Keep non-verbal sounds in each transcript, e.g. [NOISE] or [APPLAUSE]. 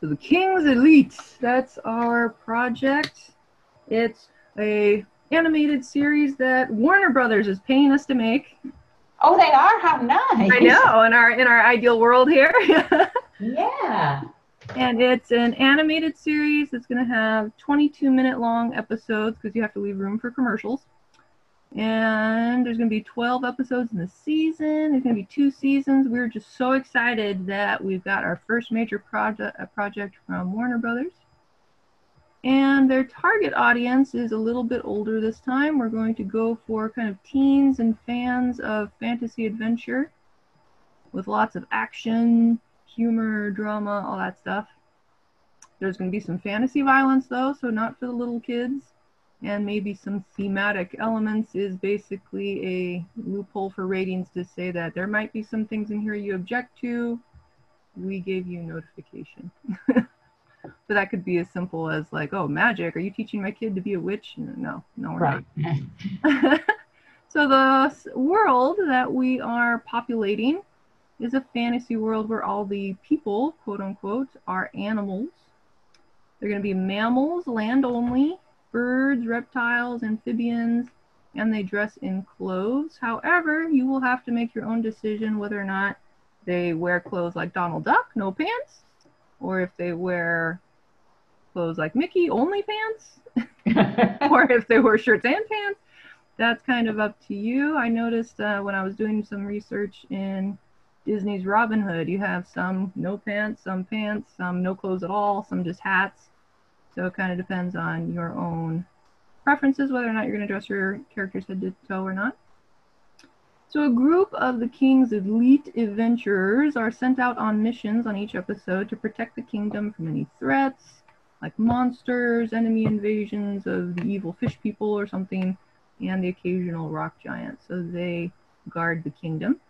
So the King's Elite, that's our project. It's a animated series that Warner Brothers is paying us to make. Oh, they are? How nice. I know, in our in our ideal world here. [LAUGHS] Yeah. and it's an animated series. that's going to have 22 minute long episodes because you have to leave room for commercials. And there's going to be 12 episodes in the season. There's going to be two seasons. We're just so excited that we've got our first major project a uh, project from Warner Brothers. And their target audience is a little bit older this time. We're going to go for kind of teens and fans of fantasy adventure with lots of action, humor, drama, all that stuff. There's going to be some fantasy violence though, so not for the little kids. And maybe some thematic elements is basically a loophole for ratings to say that there might be some things in here you object to. We gave you notification. [LAUGHS] So that could be as simple as like, oh, magic. Are you teaching my kid to be a witch? No, no, we're Right. not. [LAUGHS] [LAUGHS] so the world that we are populating is a fantasy world where all the people, quote unquote, are animals. They're going to be mammals, land only, birds, reptiles, amphibians, and they dress in clothes. However, you will have to make your own decision whether or not they wear clothes like Donald Duck, no pants, or if they wear clothes like Mickey, only pants, [LAUGHS] or if they wear shirts and pants. That's kind of up to you. I noticed uh, when I was doing some research in Disney's Robin Hood, you have some no pants, some pants, some no clothes at all, some just hats. So it kind of depends on your own preferences whether or not you're going to dress your characters head to toe or not. So a group of the king's elite adventurers are sent out on missions on each episode to protect the kingdom from any threats, like monsters, enemy invasions of the evil fish people or something, and the occasional rock giant. So they guard the kingdom.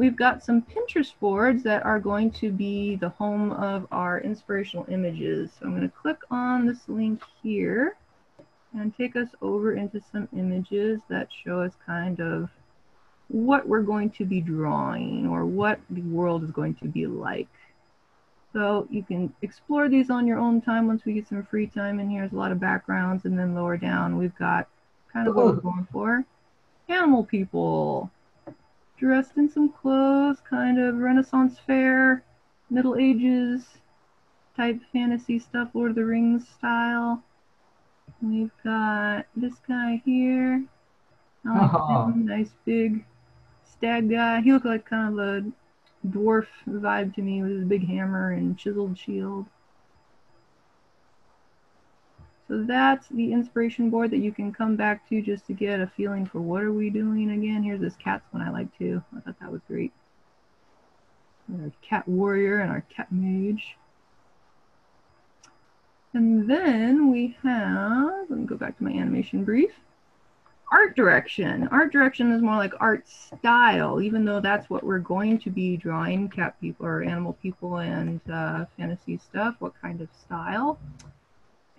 We've got some Pinterest boards that are going to be the home of our inspirational images. So I'm going to click on this link here and take us over into some images that show us kind of what we're going to be drawing or what the world is going to be like. So you can explore these on your own time once we get some free time in here. There's a lot of backgrounds and then lower down we've got kind of what we're oh. going for. Animal people dressed in some clothes, kind of Renaissance fair, Middle Ages type fantasy stuff, Lord of the Rings style. We've got this guy here. Like Oh. [LAUGHS] him. Nice big stag guy. He looked like kind of a dwarf vibe to me with his big hammer and chiseled shield. So that's the inspiration board that you can come back to just to get a feeling for what are we doing again. Here's this cat's one I like too. I thought that was great. Our cat warrior and our cat mage. And then we have, let me go back to my animation brief. Art direction. Art direction is more like art style, even though that's what we're going to be drawing cat people or animal people and uh, fantasy stuff. What kind of style?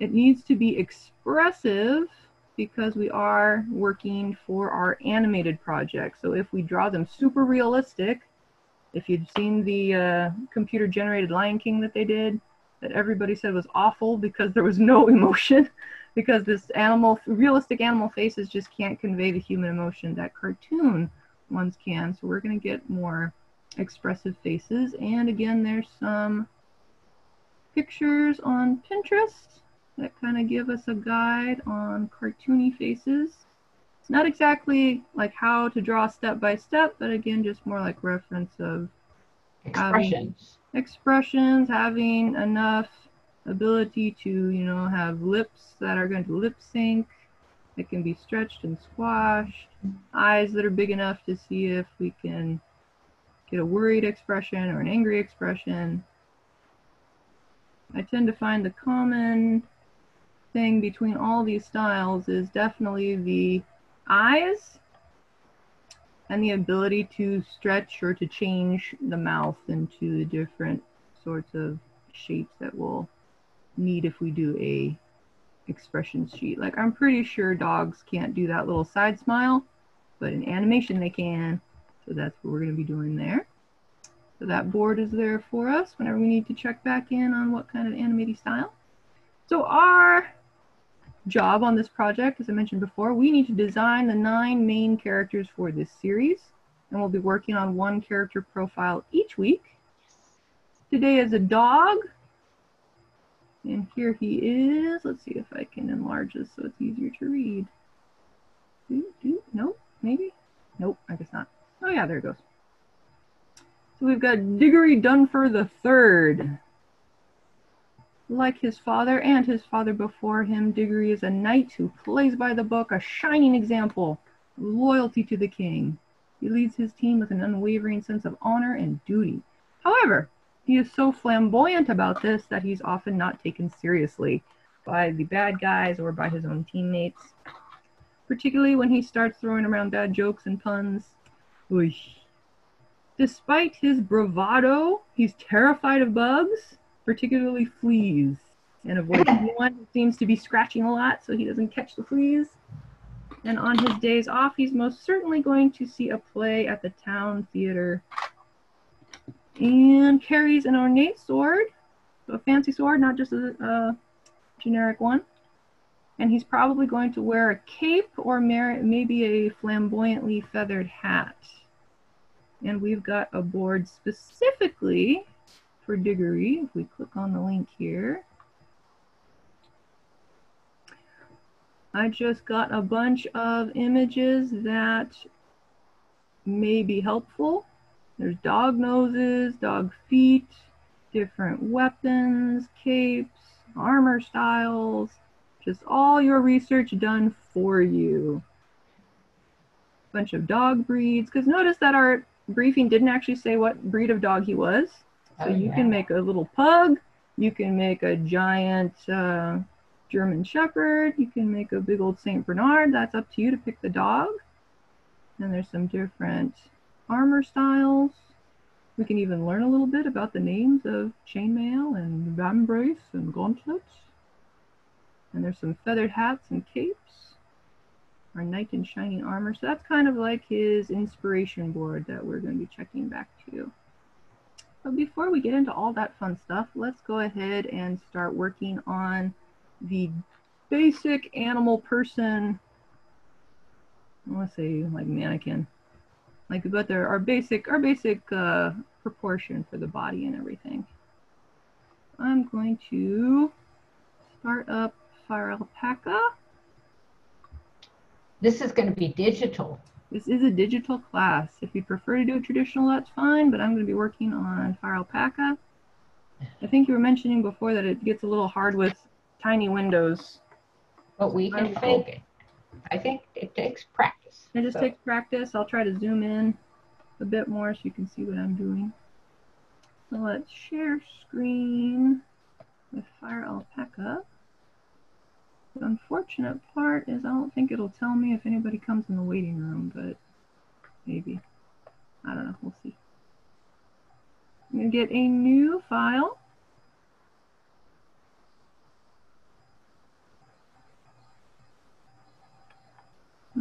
It needs to be expressive because we are working for our animated project. So if we draw them super realistic, if you've seen the uh, computer generated Lion King that they did, that everybody said was awful because there was no [LAUGHS] emotion, because this animal, realistic animal faces just can't convey the human emotion that cartoon ones can. So we're going to get more expressive faces. And again, there's some pictures on Pinterest that kind of give us a guide on cartoony faces. It's not exactly like how to draw step by step, but again, just more like reference of Expressions. expressions, having enough ability to, you know, have lips that are going to lip sync, that can be stretched and squashed, eyes that are big enough to see if we can get a worried expression or an angry expression. I tend to find the common thing between all these styles is definitely the eyes and the ability to stretch or to change the mouth into the different sorts of shapes that we'll need if we do a expression sheet. Like I'm pretty sure dogs can't do that little side smile, but in animation they can. So that's what we're going to be doing there. So that board is there for us whenever we need to check back in on what kind of animated style. So our job on this project, as I mentioned before, we need to design the nine main characters for this series. And we'll be working on one character profile each week. Today is a dog. And here he is. Let's see if I can enlarge this so it's easier to read. Do, do, nope, maybe? Nope, I guess not. Oh yeah, there it goes. So we've got Diggory Dunford the Third. Like his father and his father before him, Diggory is a knight who plays by the book, a shining example of loyalty to the king. He leads his team with an unwavering sense of honor and duty. However, he is so flamboyant about this that he's often not taken seriously by the bad guys or by his own teammates, particularly when he starts throwing around bad jokes and puns. Oy. Despite his bravado, he's terrified of bugs, particularly fleas, and avoids [LAUGHS] anyone who seems to be scratching a lot so he doesn't catch the fleas. And on his days off, he's most certainly going to see a play at the town theater and carries an ornate sword, so a fancy sword, not just a, a generic one. And he's probably going to wear a cape or maybe a flamboyantly feathered hat. And we've got a board specifically Diggory. If we click on the link here, I just got a bunch of images that may be helpful. There's dog noses, dog feet, different weapons, capes, armor styles, just all your research done for you. Bunch of dog breeds, because notice that our briefing didn't actually say what breed of dog he was. So you yeah. can make a little pug, you can make a giant uh, German Shepherd. You can make a big old St. Bernard. That's up to you to pick the dog. And there's some different armor styles. We can even learn a little bit about the names of chainmail and vambrace and gauntlets. And there's some feathered hats and capes. Our knight in shining armor. So that's kind of like his inspiration board that we're going to be checking back to. But before we get into all that fun stuff, let's go ahead and start working on the basic animal person, I want to say like mannequin, like but there are basic, our basic uh, proportion for the body and everything. I'm going to start up Fire Alpaca. This is going to be digital. This is a digital class. If you prefer to do it traditional, that's fine, but I'm going to be working on Fire Alpaca. I think you were mentioning before that it gets a little hard with tiny windows. But we can fake it. I think it takes practice. It just so. takes practice. I'll try to zoom in a bit more so you can see what I'm doing. So let's share screen with Fire Alpaca. The unfortunate part is I don't think it'll tell me if anybody comes in the waiting room, but maybe. I don't know. We'll see. I'm going to get a new file.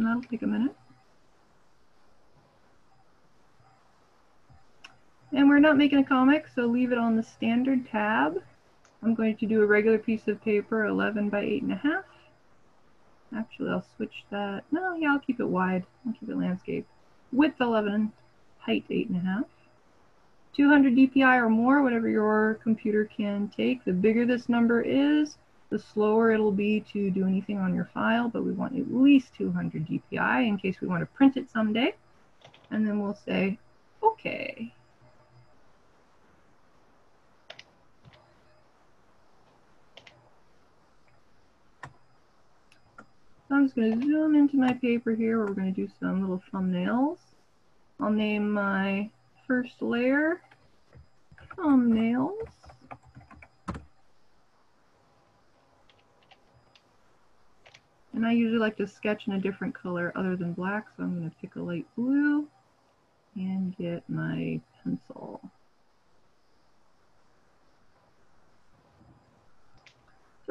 and that'll take a minute. And we're not making a comic, so leave it on the standard tab. I'm going to do a regular piece of paper, 11 by 8.5. Actually, I'll switch that. No, yeah, I'll keep it wide. I'll keep it landscape. Width 11, height 8.5. 200 dpi or more, whatever your computer can take. The bigger this number is, the slower it'll be to do anything on your file, but we want at least 200 DPI in case we want to print it someday. And then we'll say, okay. So I'm just going to zoom into my paper here. We're going to do some little thumbnails. I'll name my first layer thumbnails. And I usually like to sketch in a different color other than black, so I'm going to pick a light blue and get my pencil.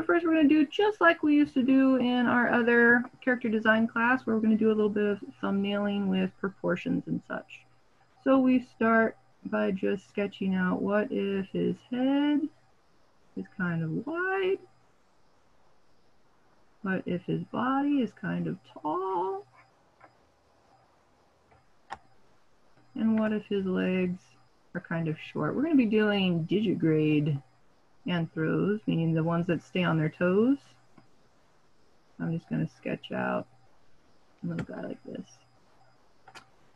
So first we're going to do just like we used to do in our other character design class, where we're going to do a little bit of thumbnailing with proportions and such. So we start by just sketching out what if his head is kind of wide? What if his body is kind of tall? And what if his legs are kind of short? We're going to be doing digigrade anthros, meaning the ones that stay on their toes. I'm just going to sketch out a little guy like this.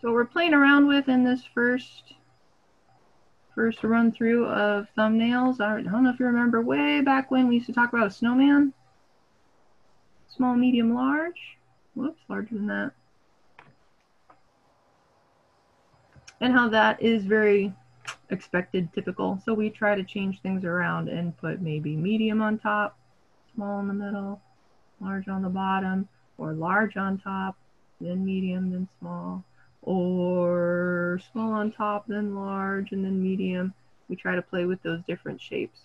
So we're playing around with in this first first run through of thumbnails. I don't know if you remember way back when we used to talk about a snowman. Small, medium, large. Whoops, larger than that. And how that is very expected, typical. So we try to change things around and put maybe medium on top, small in the middle, large on the bottom, or large on top, then medium, then small, or small on top, then large, and then medium. We try to play with those different shapes.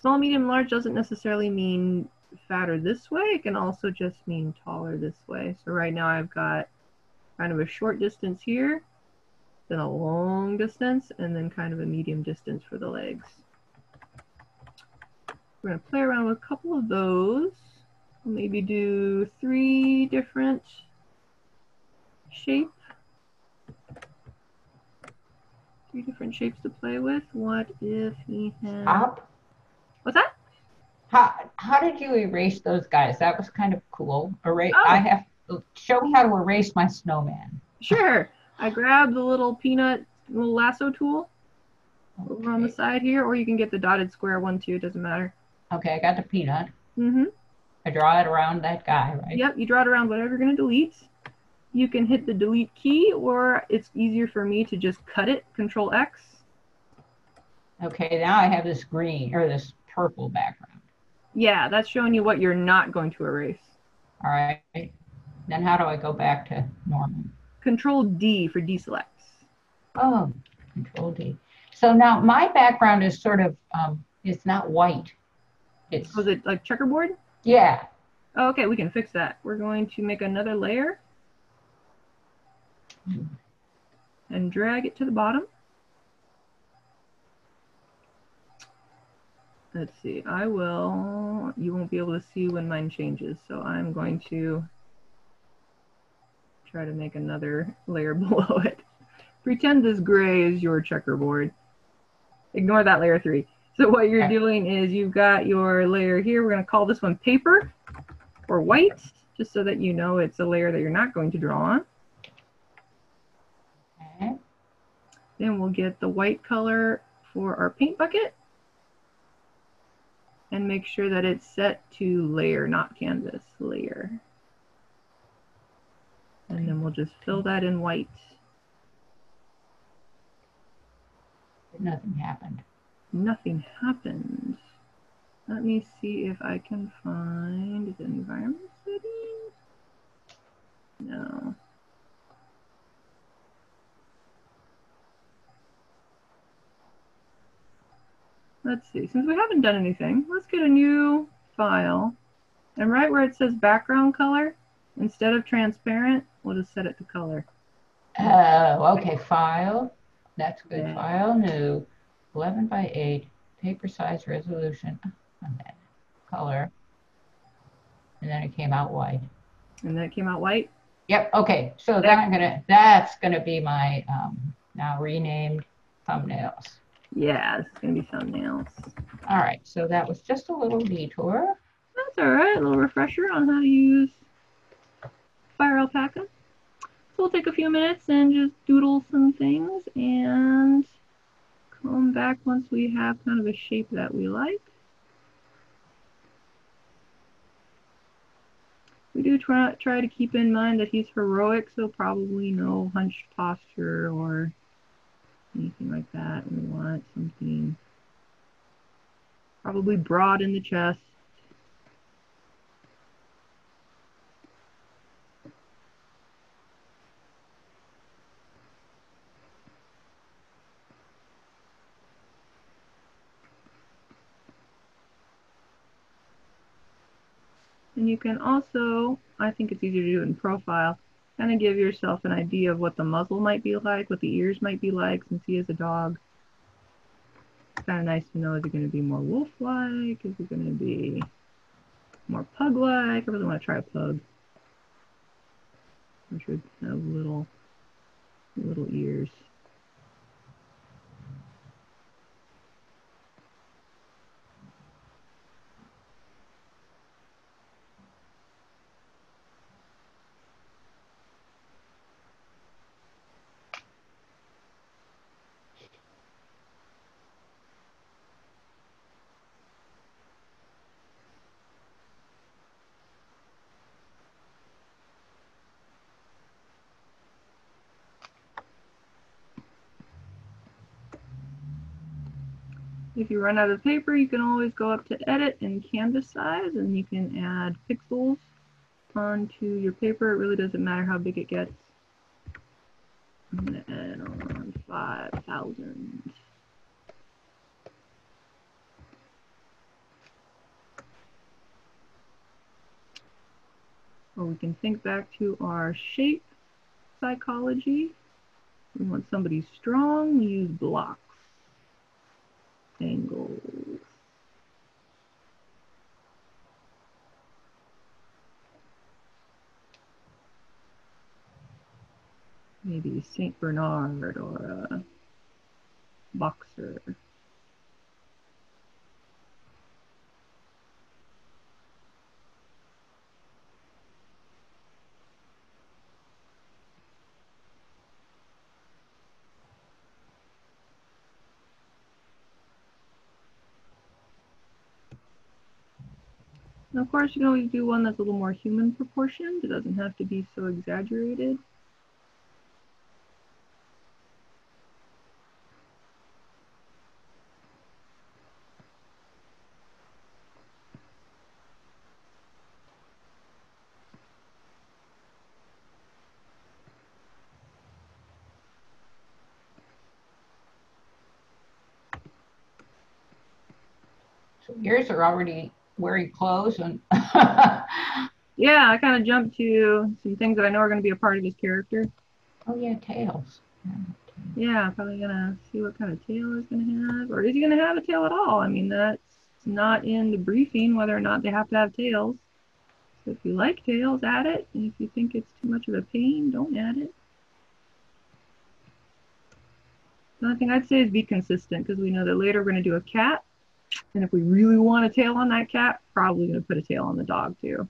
Small, medium, large doesn't necessarily mean fatter this way. It can also just mean taller this way. So right now I've got kind of a short distance here, then a long distance, and then kind of a medium distance for the legs. We're going to play around with a couple of those. Maybe do three different shapes. Three different shapes to play with. What if he had... Up. What's that? How, how did you erase those guys? That was kind of cool. Erase. Oh. I have show me how to erase my snowman. Sure. I grabbed the little peanut little lasso tool over on the side here, or you can get the dotted square one too. It doesn't matter. Okay, I got the peanut. Mm-hmm. I draw it around that guy, right? Yep, you draw it around whatever you're going to delete. You can hit the delete key, or it's easier for me to just cut it, Control X. Okay, now I have this green or this purple background. Yeah, that's showing you what you're not going to erase. All right. Then how do I go back to normal? Control D for deselect. Oh, Control D. So now my background is sort of um, it's not white. It's Was it like checkerboard? yeah. Oh, okay, we can fix that. We're going to make another layer and drag it to the bottom. Let's see, I will, you won't be able to see when mine changes, so I'm going to try to make another layer [LAUGHS] below it. Pretend this gray is your checkerboard. Ignore that layer three. So what you're doing is you've got your layer here. We're going to call this one paper or white, just so that you know it's a layer that you're not going to draw on. Okay. Then we'll get the white color for our paint bucket and make sure that it's set to layer, not canvas, layer. And then we'll just fill that in white. Nothing happened. Nothing happened. Let me see if I can find the environment settings. No. Let's see, since we haven't done anything, let's get a new file. And right where it says background color, instead of transparent, we'll just set it to color. Oh, okay. File. That's good. Yeah. File new. 11 by 8. Paper size resolution. Color. And then it came out white. And then it came out white. Yep. Okay. So then I'm gonna. That's gonna be my um, now renamed thumbnails. Yeah, it's gonna be thumbnails. All right. So that was just a little detour. That's all right. A little refresher on how to use Fire Alpaca. We'll take a few minutes and just doodle some things and come back once we have kind of a shape that we like. We do try, try to keep in mind that he's heroic, so probably no hunched posture or anything like that. We want something probably broad in the chest. You can also, I think it's easier to do it in profile, kind of give yourself an idea of what the muzzle might be like, what the ears might be like, since he is a dog. It's kind of nice to know is he going to be more wolf-like? Is he going to be more pug-like? I really want to try a pug. Which would have little, little ears. If you run out of paper, you can always go up to edit and canvas size and you can add pixels onto your paper. It really doesn't matter how big it gets. I'm going to add on 5,000. Or we can think back to our shape psychology. We want somebody strong, we use blocks angles. Maybe St. Bernard or a boxer. And of course, you can always do one that's a little more human proportioned. It doesn't have to be so exaggerated. So yours are already wearing clothes and [LAUGHS] yeah, I kind of jumped to some things that I know are going to be a part of his character. Oh yeah, tails. Yeah, probably gonna see what kind of tail he's gonna have, or is he gonna have a tail at all? I mean, that's not in the briefing whether or not they have to have tails. So if you like tails, add it. And if you think it's too much of a pain, don't add it. The only thing I'd say is be consistent because we know that later we're going to do a cat and if we really want a tail on that cat, probably going to put a tail on the dog too.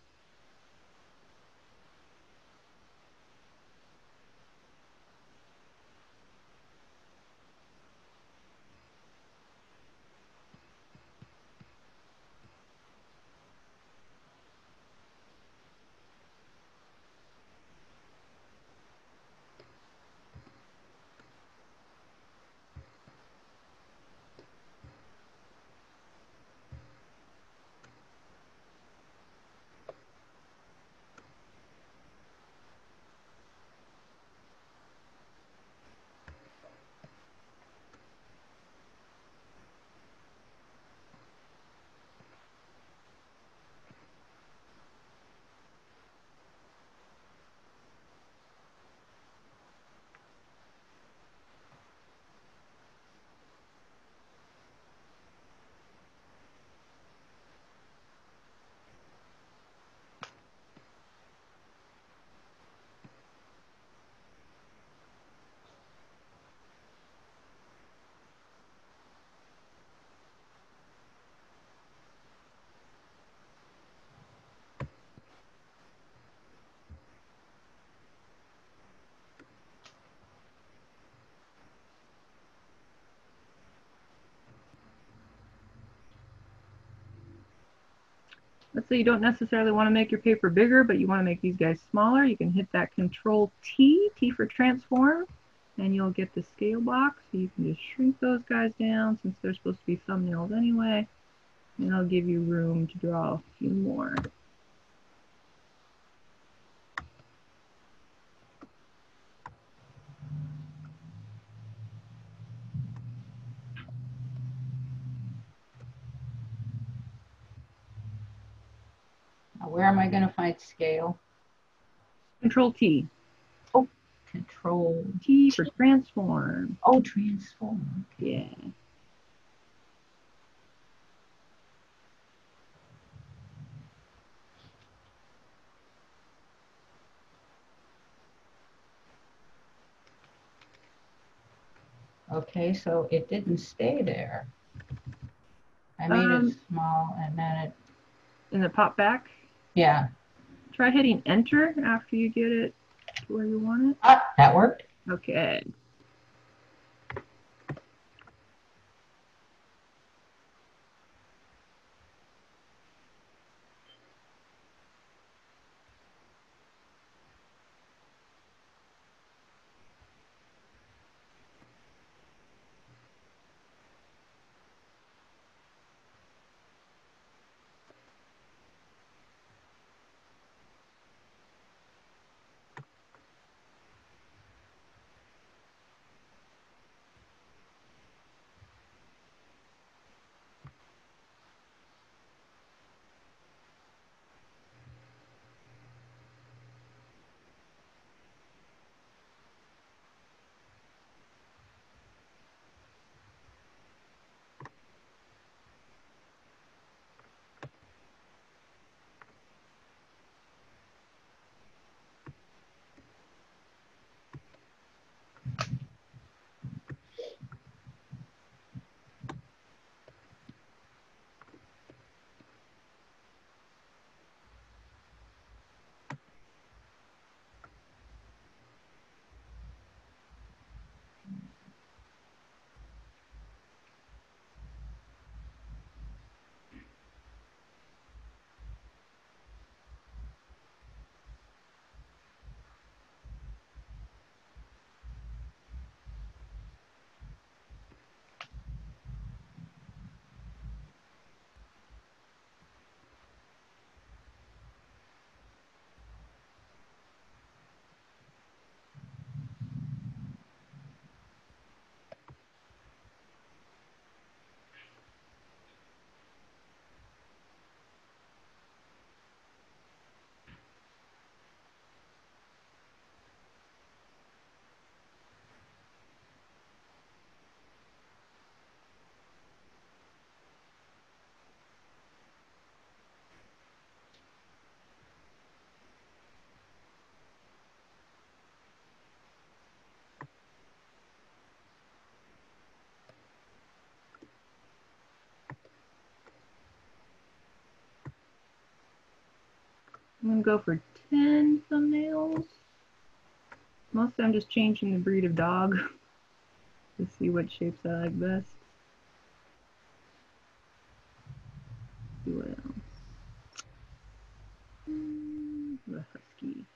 Let's say you don't necessarily want to make your paper bigger, but you want to make these guys smaller, you can hit that Control T, T for transform, and you'll get the scale box. So you can just shrink those guys down since they're supposed to be thumbnails anyway, and it'll give you room to draw a few more. Where am I going to find scale? Control T. Oh, Control. T for transform. Oh, transform. Yeah. Okay, so it didn't stay there. I made Um, it small and then it, And then pop back. Yeah. Try hitting enter after you get it to where you want it. Ah, that worked. Okay. I'm gonna go for 10 thumbnails. Mostly I'm just changing the breed of dog [LAUGHS] to see what shapes I like best. see what else. Mm, The husky.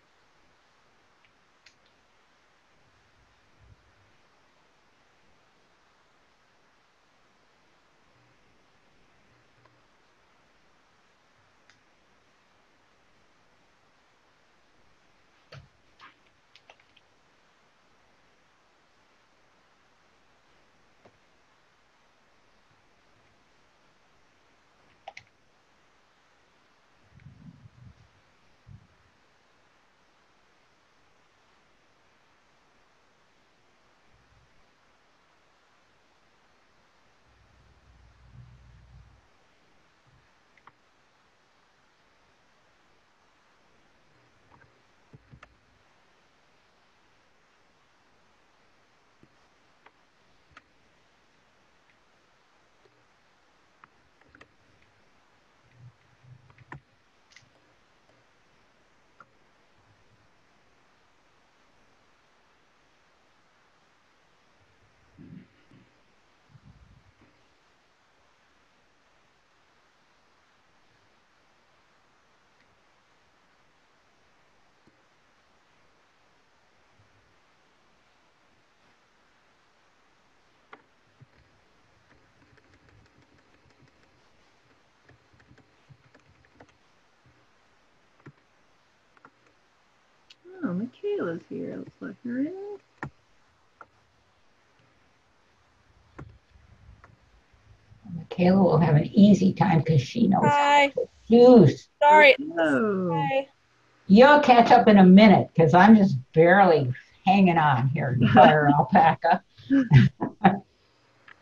Oh, Michaela's here. Let's let her in. Michaela will have an easy time because she knows Hi. juice. Sorry. Hello. Hi. You'll catch up in a minute because I'm just barely hanging on here, butter alpaca. [LAUGHS]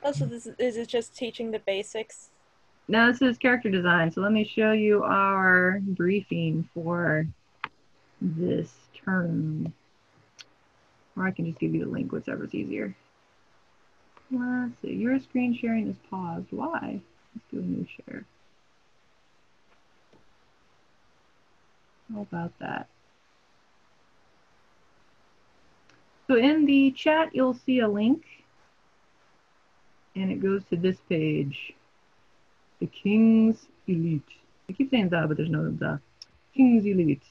Oh, so this is, is it just teaching the basics? No, this is character design. So let me show you our briefing for this term. Or I can just give you the link, whichever's easier. Let's see, your screen sharing is paused. Why? Let's do a new share. How about that? So in the chat, you'll see a link and it goes to this page. The King's Elite. I keep saying that, but there's no the. King's Elite.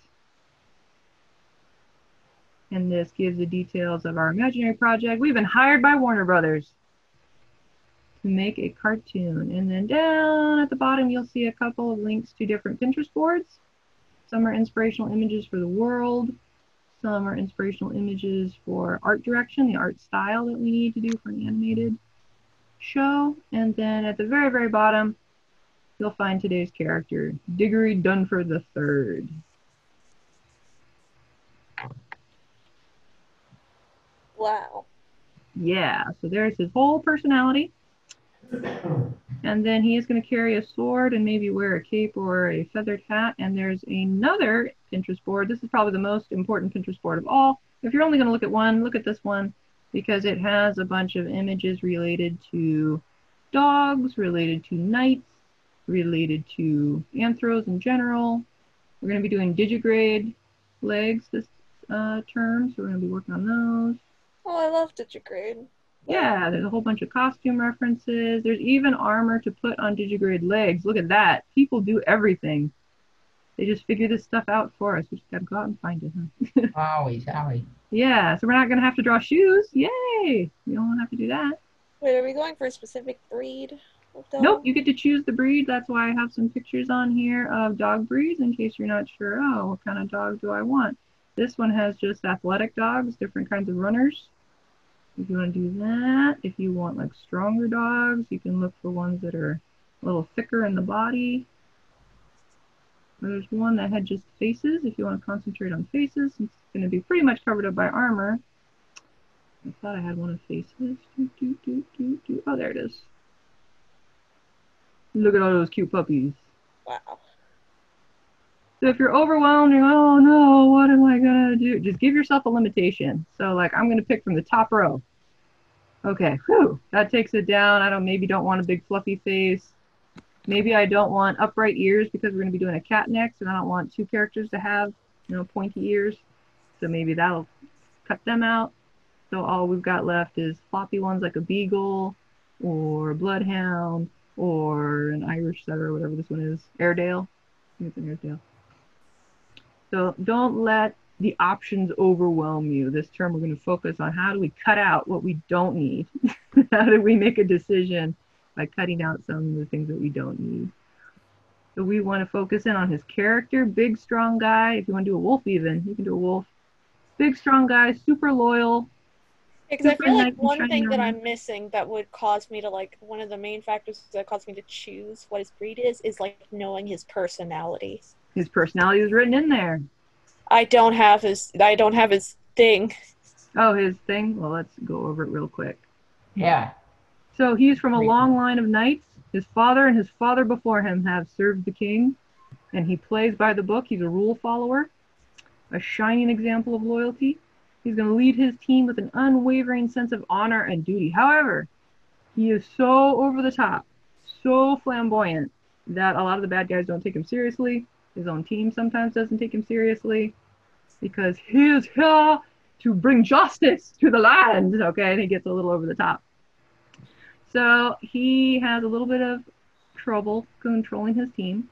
And this gives the details of our imaginary project. We've been hired by Warner Brothers to make a cartoon. And then down at the bottom, you'll see a couple of links to different Pinterest boards. Some are inspirational images for the world. Some are inspirational images for art direction, the art style that we need to do for an animated show. And then at the very, very bottom, you'll find today's character, Diggory Dunford III. Wow. Yeah, so there's his whole personality. And then he is going to carry a sword and maybe wear a cape or a feathered hat. And there's another Pinterest board. This is probably the most important Pinterest board of all. If you're only going to look at one, look at this one because it has a bunch of images related to dogs, related to knights, related to anthros in general. We're going to be doing digigrade legs this uh, term, so we're going to be working on those. Oh, I love digigrade. Yeah, there's a whole bunch of costume references. There's even armor to put on digigrade legs. Look at that. People do everything. They just figure this stuff out for us. We just gotta go out and find it, huh? [LAUGHS] Always, always. yeah, so we're not gonna have to draw shoes. Yay! We don't have to do that. Wait, are we going for a specific breed? of? Nope, you get to choose the breed. That's why I have some pictures on here of dog breeds in case you're not sure, oh, what kind of dog do I want? This one has just athletic dogs, different kinds of runners. If you want to do that, if you want like stronger dogs, you can look for ones that are a little thicker in the body. There's one that had just faces, if you want to concentrate on faces. It's going to be pretty much covered up by armor. I thought I had one of faces. Do, do, do. Oh, there it is. Look at all those cute puppies. Wow. So if you're overwhelmed, you're, like, oh no, what am I gonna do? Just give yourself a limitation. So like I'm gonna pick from the top row. Okay, whew, that takes it down. I don't maybe don't want a big fluffy face. Maybe I don't want upright ears because we're gonna be doing a cat next, and I don't want two characters to have, you know, pointy ears. So maybe that'll cut them out. So all we've got left is floppy ones like a beagle or a bloodhound or an Irish setter or whatever this one is. Airedale. I think it's an Airedale. So don't let the options overwhelm you. This term we're going to focus on how do we cut out what we don't need? [LAUGHS] how do we make a decision by cutting out some of the things that we don't need? So we want to focus in on his character, big strong guy. If you want to do a wolf even, you can do a wolf. Big strong guy, super loyal. Because I feel like one thing that. I'm missing that would cause me to like one of the main factors that caused me to choose what his breed is is like knowing his personality. His personality is written in there. I don't have his I don't have his thing. Oh, his thing? Well, let's go over it real quick. Yeah. So he's from a long line of knights. His father and his father before him have served the king, and he plays by the book. He's a rule follower, a shining example of loyalty. He's going to lead his team with an unwavering sense of honor and duty. However, he is so over the top, so flamboyant that a lot of the bad guys don't take him seriously. His own team sometimes doesn't take him seriously because he is here to bring justice to the land. Okay, and he gets a little over the top. So he has a little bit of trouble controlling his team.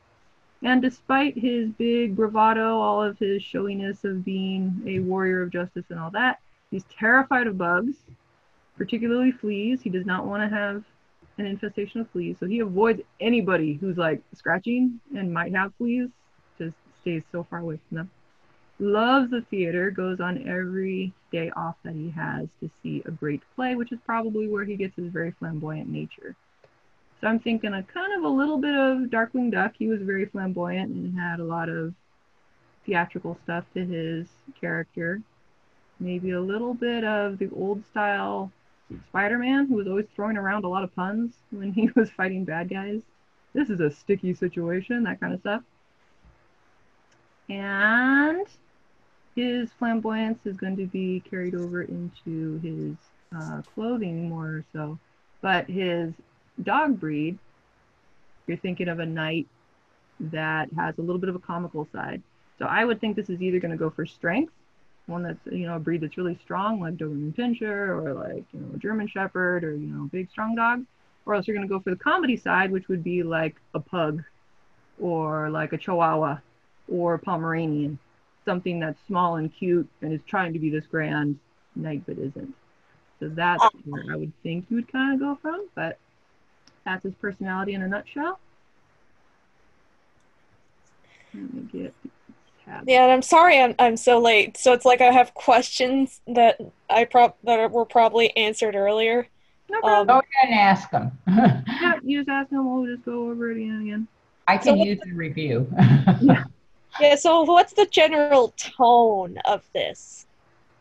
And despite his big bravado, all of his showiness of being a warrior of justice and all that, he's terrified of bugs, particularly fleas. He does not want to have an infestation of fleas. So he avoids anybody who's like scratching and might have fleas, stays so far away from them. Loves the theater, goes on every day off that he has to see a great play, which is probably where he gets his very flamboyant nature. So I'm thinking a kind of a little bit of Darkwing Duck. He was very flamboyant and had a lot of theatrical stuff to his character. maybe a little bit of the old style Spider-Man, who was always throwing around a lot of puns when he [LAUGHS] was fighting bad guys. This is a sticky situation, that kind of stuff. And his flamboyance is going to be carried over into his uh, clothing more so. But his dog breed, you're thinking of a knight that has a little bit of a comical side. So I would think this is either going to go for strength, one that's you know a breed that's really strong, like Doberman Pinscher, or like you know a German Shepherd, or you know big strong dog, or else you're going to go for the comedy side, which would be like a pug, or like a Chihuahua, or Pomeranian, something that's small and cute and is trying to be this grand knight but isn't. So that's where I would think you would kind of go from, but that's his personality in a nutshell. Let me get. Yeah, and I'm sorry I'm I'm so late. So it's like I have questions that I prob that were probably answered earlier. No Um, problem. Go ahead and ask them. yeah, you just ask them. We'll just go over it again and again. I can So- use the review. Yeah, [LAUGHS] so what's the general tone of this?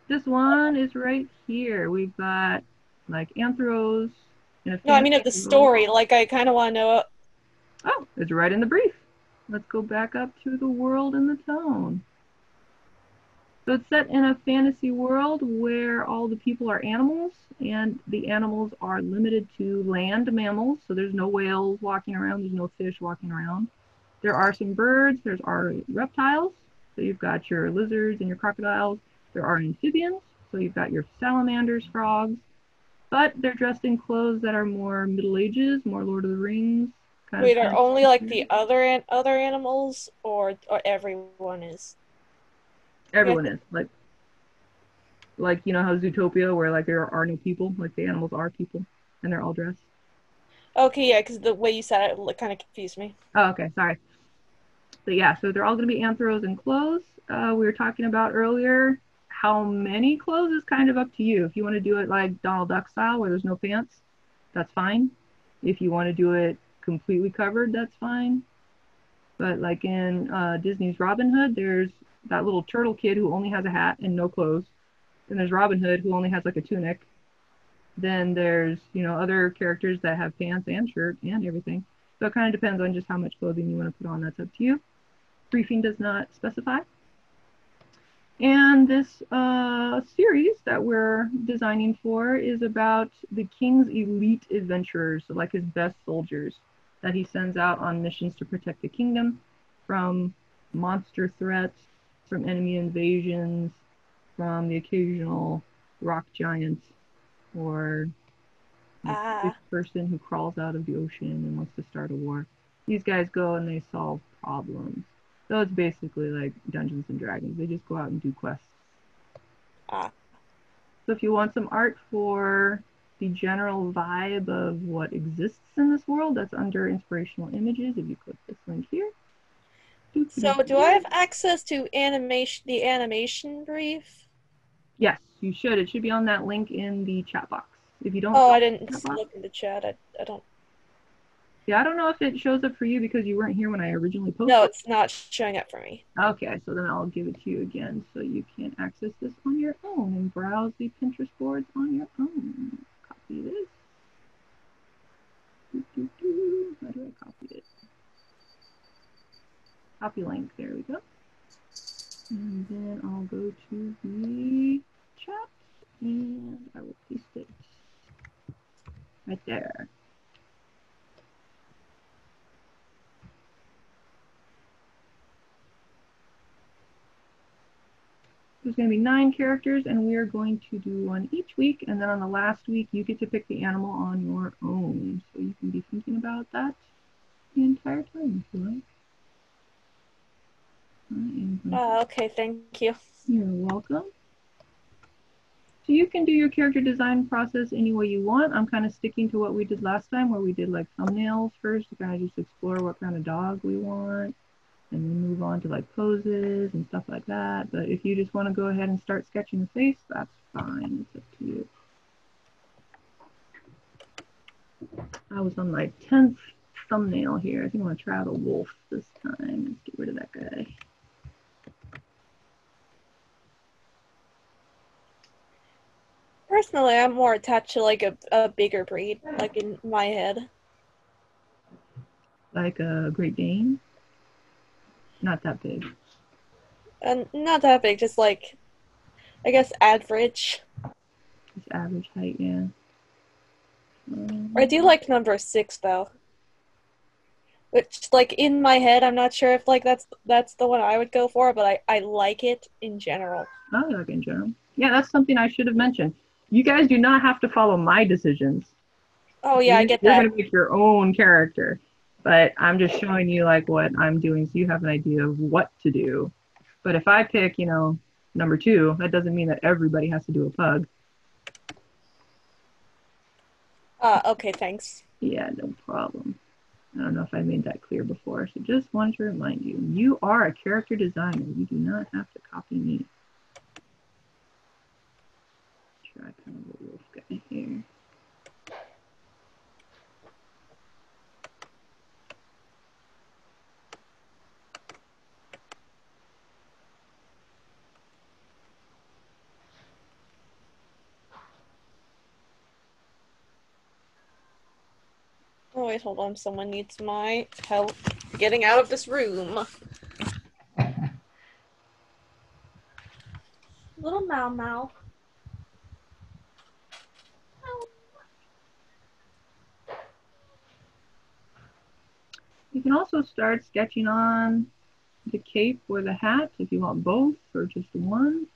This one is right here. We've got like anthros. In a No, I mean of the story. Like I kind of want to know. Oh, it's right in the brief. Let's go back up to the world and the tone. So it's set in a fantasy world where all the people are animals, and the animals are limited to land mammals. So there's no whales walking around, there's no fish walking around. There are some birds, there's are reptiles. So you've got your lizards and your crocodiles. There are amphibians, so you've got your salamanders, frogs. But they're dressed in clothes that are more Middle Ages, more Lord of the Rings. kind of Wait, are only like the other an- other animals, or or everyone is? Everyone is like, like you know how Zootopia, where like there are no people, like the animals are people, and they're all dressed. Okay, yeah, because the way you said it kind of confused me. Oh, okay, sorry. But yeah, so they're all going to be anthros and clothes. Uh, we were talking about earlier. How many clothes is kind of up to you. If you want to do it like Donald Duck style, where there's no pants, that's fine. If you want to do it completely covered, that's fine. But like in uh, Disney's Robin Hood, there's that little turtle kid who only has a hat and no clothes. Then there's Robin Hood who only has like a tunic. Then there's you know other characters that have pants and shirt and everything. So it kind of depends on just how much clothing you want to put on. That's up to you. Briefing does not specify. And this uh, series that we're designing for is about the king's elite adventurers, so like his best soldiers that he sends out on missions to protect the kingdom from monster threats, from enemy invasions, from the occasional rock giant or like, Ah. this person who crawls out of the ocean and wants to start a war. These guys go and they solve problems. So it's basically like Dungeons and Dragons. They just go out and do quests. Ah. So if you want some art for the general vibe of what exists in this world, that's under inspirational images. If you click this link here. So do I have access to animation? The animation brief? Yes, you should. It should be on that link in the chat box. If you don't, Oh, I didn't look in the chat. I, I don't. Yeah, I don't know if it shows up for you because you weren't here when I originally posted. No, it's not showing up for me. Okay, so then I'll give it to you again so you can access this on your own and browse the Pinterest boards on your own. Copy this. Doo, doo, doo. How do I copy it? Copy link, there we go. And then I'll go to the chat and I will paste it right there. There's going to be nine characters, and we are going to do one each week. And then on the last week, you get to pick the animal on your own. So you can be thinking about that the entire time if you like. I am going to- Oh, okay, thank you. You're welcome. So you can do your character design process any way you want. I'm kind of sticking to what we did last time, where we did like thumbnails first to kind of just explore what kind of dog we want and then move on to like poses and stuff like that. But if you just want to go ahead and start sketching the face, that's fine. It's up to you. I was on my 10th thumbnail here. I think I'm going to try out a wolf this time. Let's get rid of that guy. Personally, I'm more attached to like a, a bigger breed, like in my head. Like a Great Dane. Not that big. And not that big, just like I guess average. Just average height, yeah. Um, I do like number six though. Which like in my head I'm not sure if like that's that's the one I would go for, but I, I like it in general. I like in general. Yeah, that's something I should have mentioned. You guys do not have to follow my decisions. Oh yeah, I You- get You're that. gonna make your own character, but I'm just showing you like what I'm doing, so you have an idea of what to do. But if I pick, you know, number two, that doesn't mean that everybody has to do a pug. Uh okay, thanks. Yeah, no problem. I don't know if I made that clear before, so just wanted to remind you, you are a character designer. You do not have to copy me. Try kind of a wolf guy here. Oh wait, hold on. Someone needs my help getting out of this room. [LAUGHS] Little Mau Mau. You can also start sketching on the cape or the hat if you want both or just one.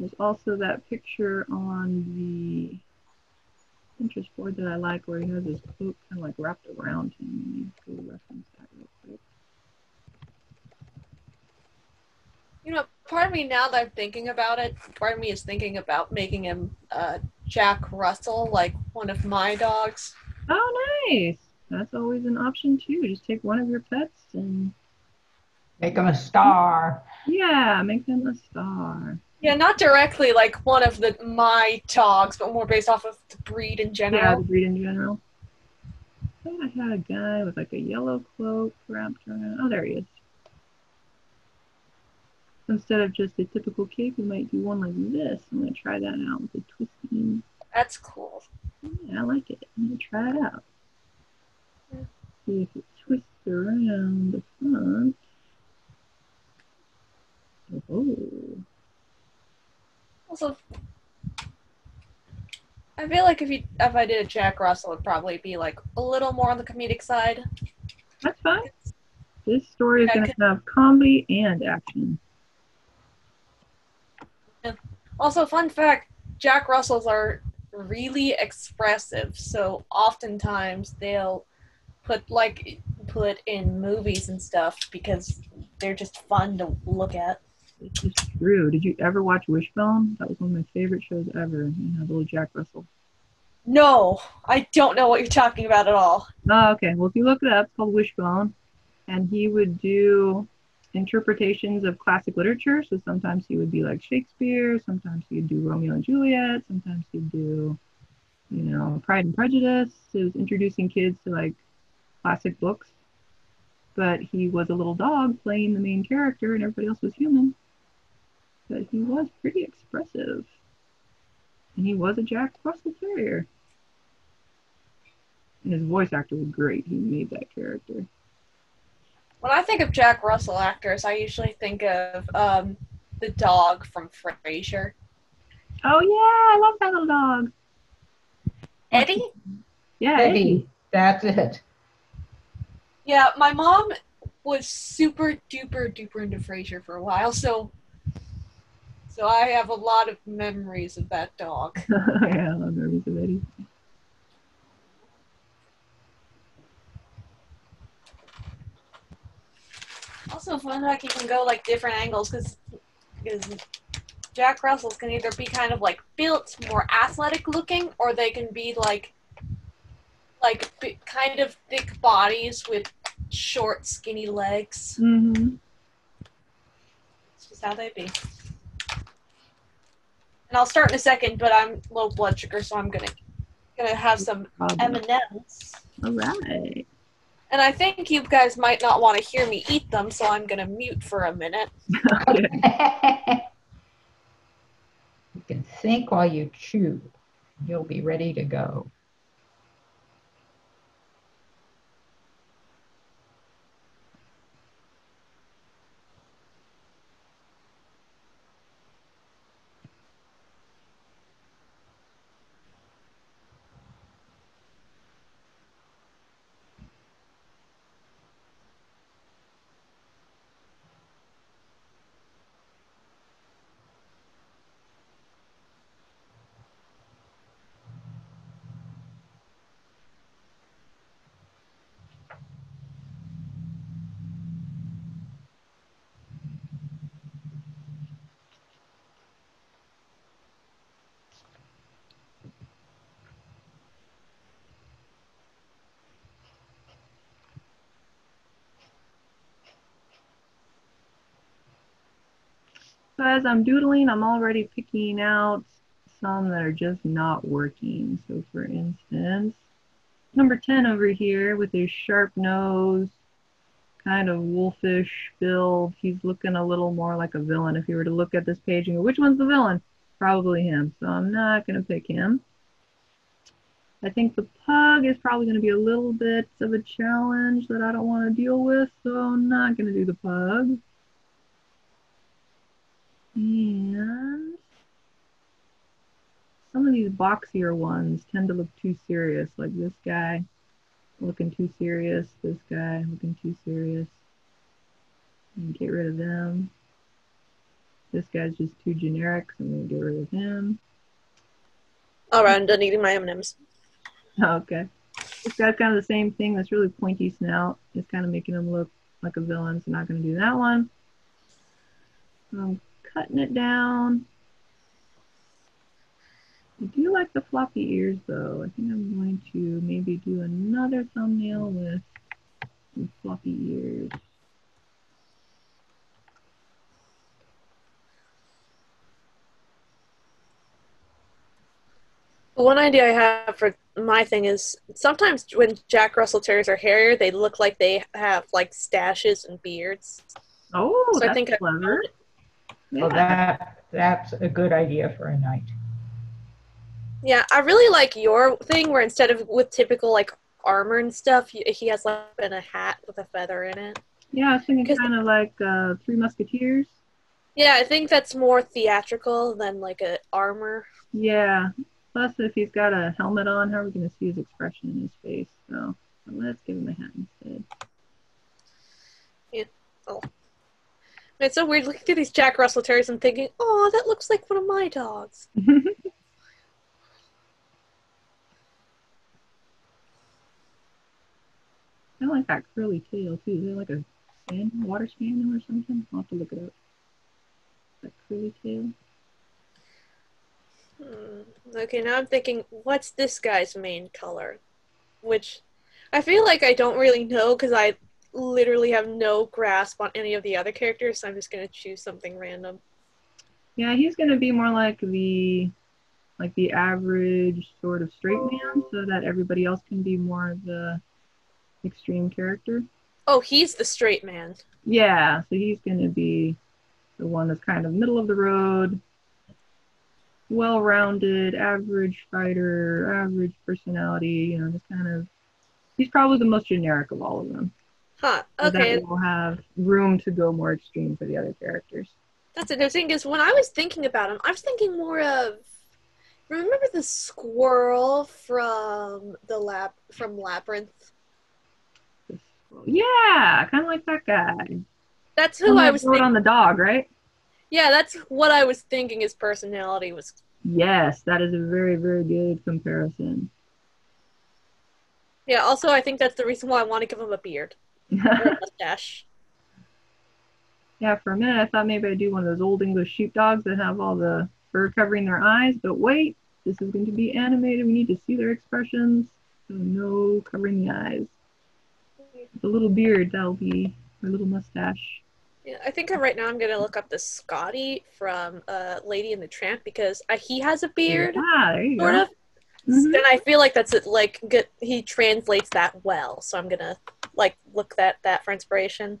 There's also that picture on the Pinterest board that I like where he has his cloak kind of like wrapped around him. Let me go reference that real quick. You know, part of me now that I'm thinking about it, part of me is thinking about making him uh, Jack Russell, like one of my dogs. Oh, nice. That's always an option too. Just take one of your pets and Make him a star. yeah, make them a star. Yeah, not directly like one of the my dogs, but more based off of the breed in general. Yeah, the breed in general. I thought I had a guy with like a yellow cloak wrapped around. Oh, there he is. Instead of just a typical cape, we might do one like this. I'm gonna try that out with the twisting. That's cool. Yeah, I like it. I'm gonna try it out. See if it twists around the front. Oh, Also, I feel like if you if I did a Jack Russell, it'd probably be like a little more on the comedic side. that's fine. This story is Yeah, gonna have comedy and action. Also, fun fact: Jack Russells are really expressive, so oftentimes they'll put like put in movies and stuff because they're just fun to look at. This is true. Did you ever watch Wishbone? That was one of my favorite shows ever. You know, little Jack Russell. No, I don't know what you're talking about at all. Oh, okay. Well, if you look it up, it's called Wishbone, and he would do interpretations of classic literature. So sometimes he would be like Shakespeare. Sometimes he'd do Romeo and Juliet. Sometimes he'd do, you know, Pride and Prejudice. It was introducing kids to like classic books. But he was a little dog playing the main character, and everybody else was human. But he was pretty expressive. And he was a Jack Russell Terrier. And his voice actor was great. He made that character. When I think of Jack Russell actors, I usually think of um, the dog from Frasier. Oh yeah, I love that little dog. Eddie? Yeah, Eddie. Eddie, that's it. Yeah, my mom was super duper duper into Frasier for a while, so so I have a lot of memories of that dog. [LAUGHS] yeah, I love memories of Eddie. Also, fun fact, you can go like different angles because Jack Russells can either be kind of like built, more athletic looking, or they can be like like bi- kind of thick bodies with short, skinny legs. Mm-hmm. It's just how they be. And I'll start in a second, but I'm low blood sugar, so I'm gonna gonna have some M&Ms. All right. And I think you guys might not want to hear me eat them, so I'm gonna mute for a minute. [LAUGHS] You can think while you chew. You'll be ready to go. As I'm doodling, I'm already picking out some that are just not working. So for instance, number 10 over here with his sharp nose, kind of wolfish build, he's looking a little more like a villain. If you were to look at this page and go, which one's the villain? Probably him. So I'm not going to pick him. I think the pug is probably going to be a little bit of a challenge that I don't want to deal with, so I'm not going to do the pug. And some of these boxier ones tend to look too serious, like this guy looking too serious, this guy looking too serious. And get rid of them. This guy's just too generic, so I'm gonna get rid of him. All right, I'm done eating my M&Ms. Oh, okay. This guy's kind of the same thing. That's really pointy snout. It's kind of making him look like a villain, so not going to do that one. I'm cutting it down. I do like the floppy ears, though. I think I'm going to maybe do another thumbnail with some floppy ears. One idea I have for my thing is sometimes when Jack Russell Terriers are hairier, they look like they have like stashes and beards. Oh, So I that's think I- clever. Yeah. Well, that that's a good idea for a night. Yeah, I really like your thing where instead of with typical like armor and stuff, he he has like in a hat with a feather in it. yeah, I was thinking 'Cause- kind of like uh, Three Musketeers. Yeah, I think that's more theatrical than like a armor. Yeah. Plus, if he's got a helmet on, how are we going to see his expression in his face? So let's give him a hat instead. It's so weird looking at these Jack Russell Terriers and thinking, oh, that looks like one of my dogs. [LAUGHS] I like that curly tail too. Is it like a sand, water spaniel or something? I'll have to look it up. That curly tail. Hmm. Okay, now I'm thinking, what's this guy's main color? Which I feel like I don't really know because I literally have no grasp on any of the other characters, so I'm just gonna choose something random. Yeah, he's gonna be more like the like the average sort of straight man, so that everybody else can be more of the extreme character. Oh, he's the straight man. Yeah, so he's gonna be the one that's kind of middle of the road, well-rounded, average fighter, average personality. You know, just kind of. He's probably the most generic of all of them. Huh. Okay, That will have room to go more extreme for the other characters. that's interesting. The thing is, when I was thinking about him, I was thinking more of. Remember the squirrel from the lab from Labyrinth? Yeah, kind of like that guy. That's who I was thinking. on the dog, right? Yeah, that's what I was thinking. His personality was. Yes, that is a very, very good comparison. Yeah. Also, I think that's the reason why I want to give him a beard [LAUGHS] mustache. yeah, for a minute I thought maybe I'd do one of those old English sheepdogs that have all the fur covering their eyes, but wait, this is going to be animated. We need to see their expressions. So no covering the eyes. The little beard, that'll be her little mustache. Yeah, I think right now I'm gonna look up the Scotty from uh, Lady and the Tramp because uh, he has a beard, Ah, there you sort go. of, Mhm. and I feel like that's it. Like good, he translates that well, so I'm gonna like look at that for inspiration.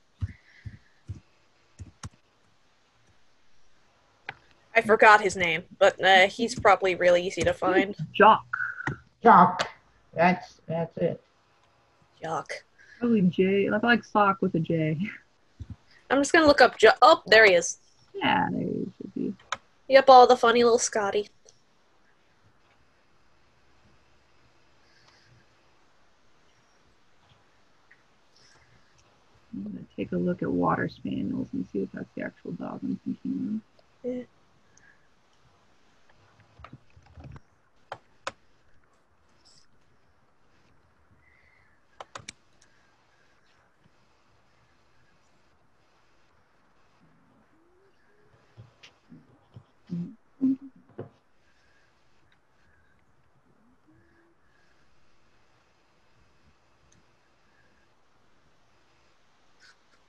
I forgot his name, but uh, he's probably really easy to find. Jock. Jock. That's that's it. Yuck. Probably J. I like sock with a J. I'm just gonna look up. Jo- oh, there he is. Yeah, there you should be. Yep, all the funny little Scotty. I'm gonna take a look at water spaniels and see if that's the actual dog I'm thinking Yeah. of.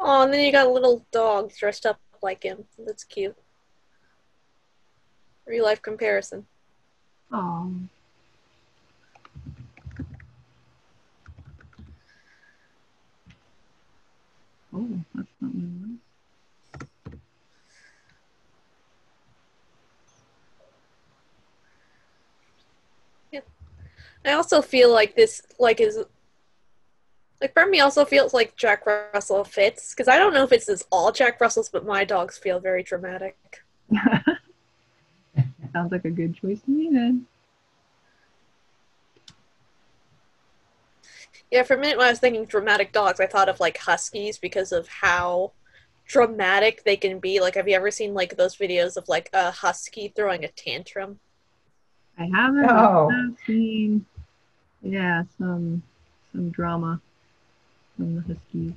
Oh, and then you got a little dog dressed up like him. That's cute. Real life comparison. Oh. Oh, that's not my one. I also feel like this, like, is like for me, also feels like Jack Russell fits because I don't know if it's as all Jack Russells, but my dogs feel very dramatic. [LAUGHS] Sounds like a good choice to me then. Yeah, for a minute when I was thinking dramatic dogs, I thought of like huskies because of how dramatic they can be. Like, have you ever seen like those videos of like a husky throwing a tantrum? I haven't Oh. I've seen yeah, some some drama from the Huskies.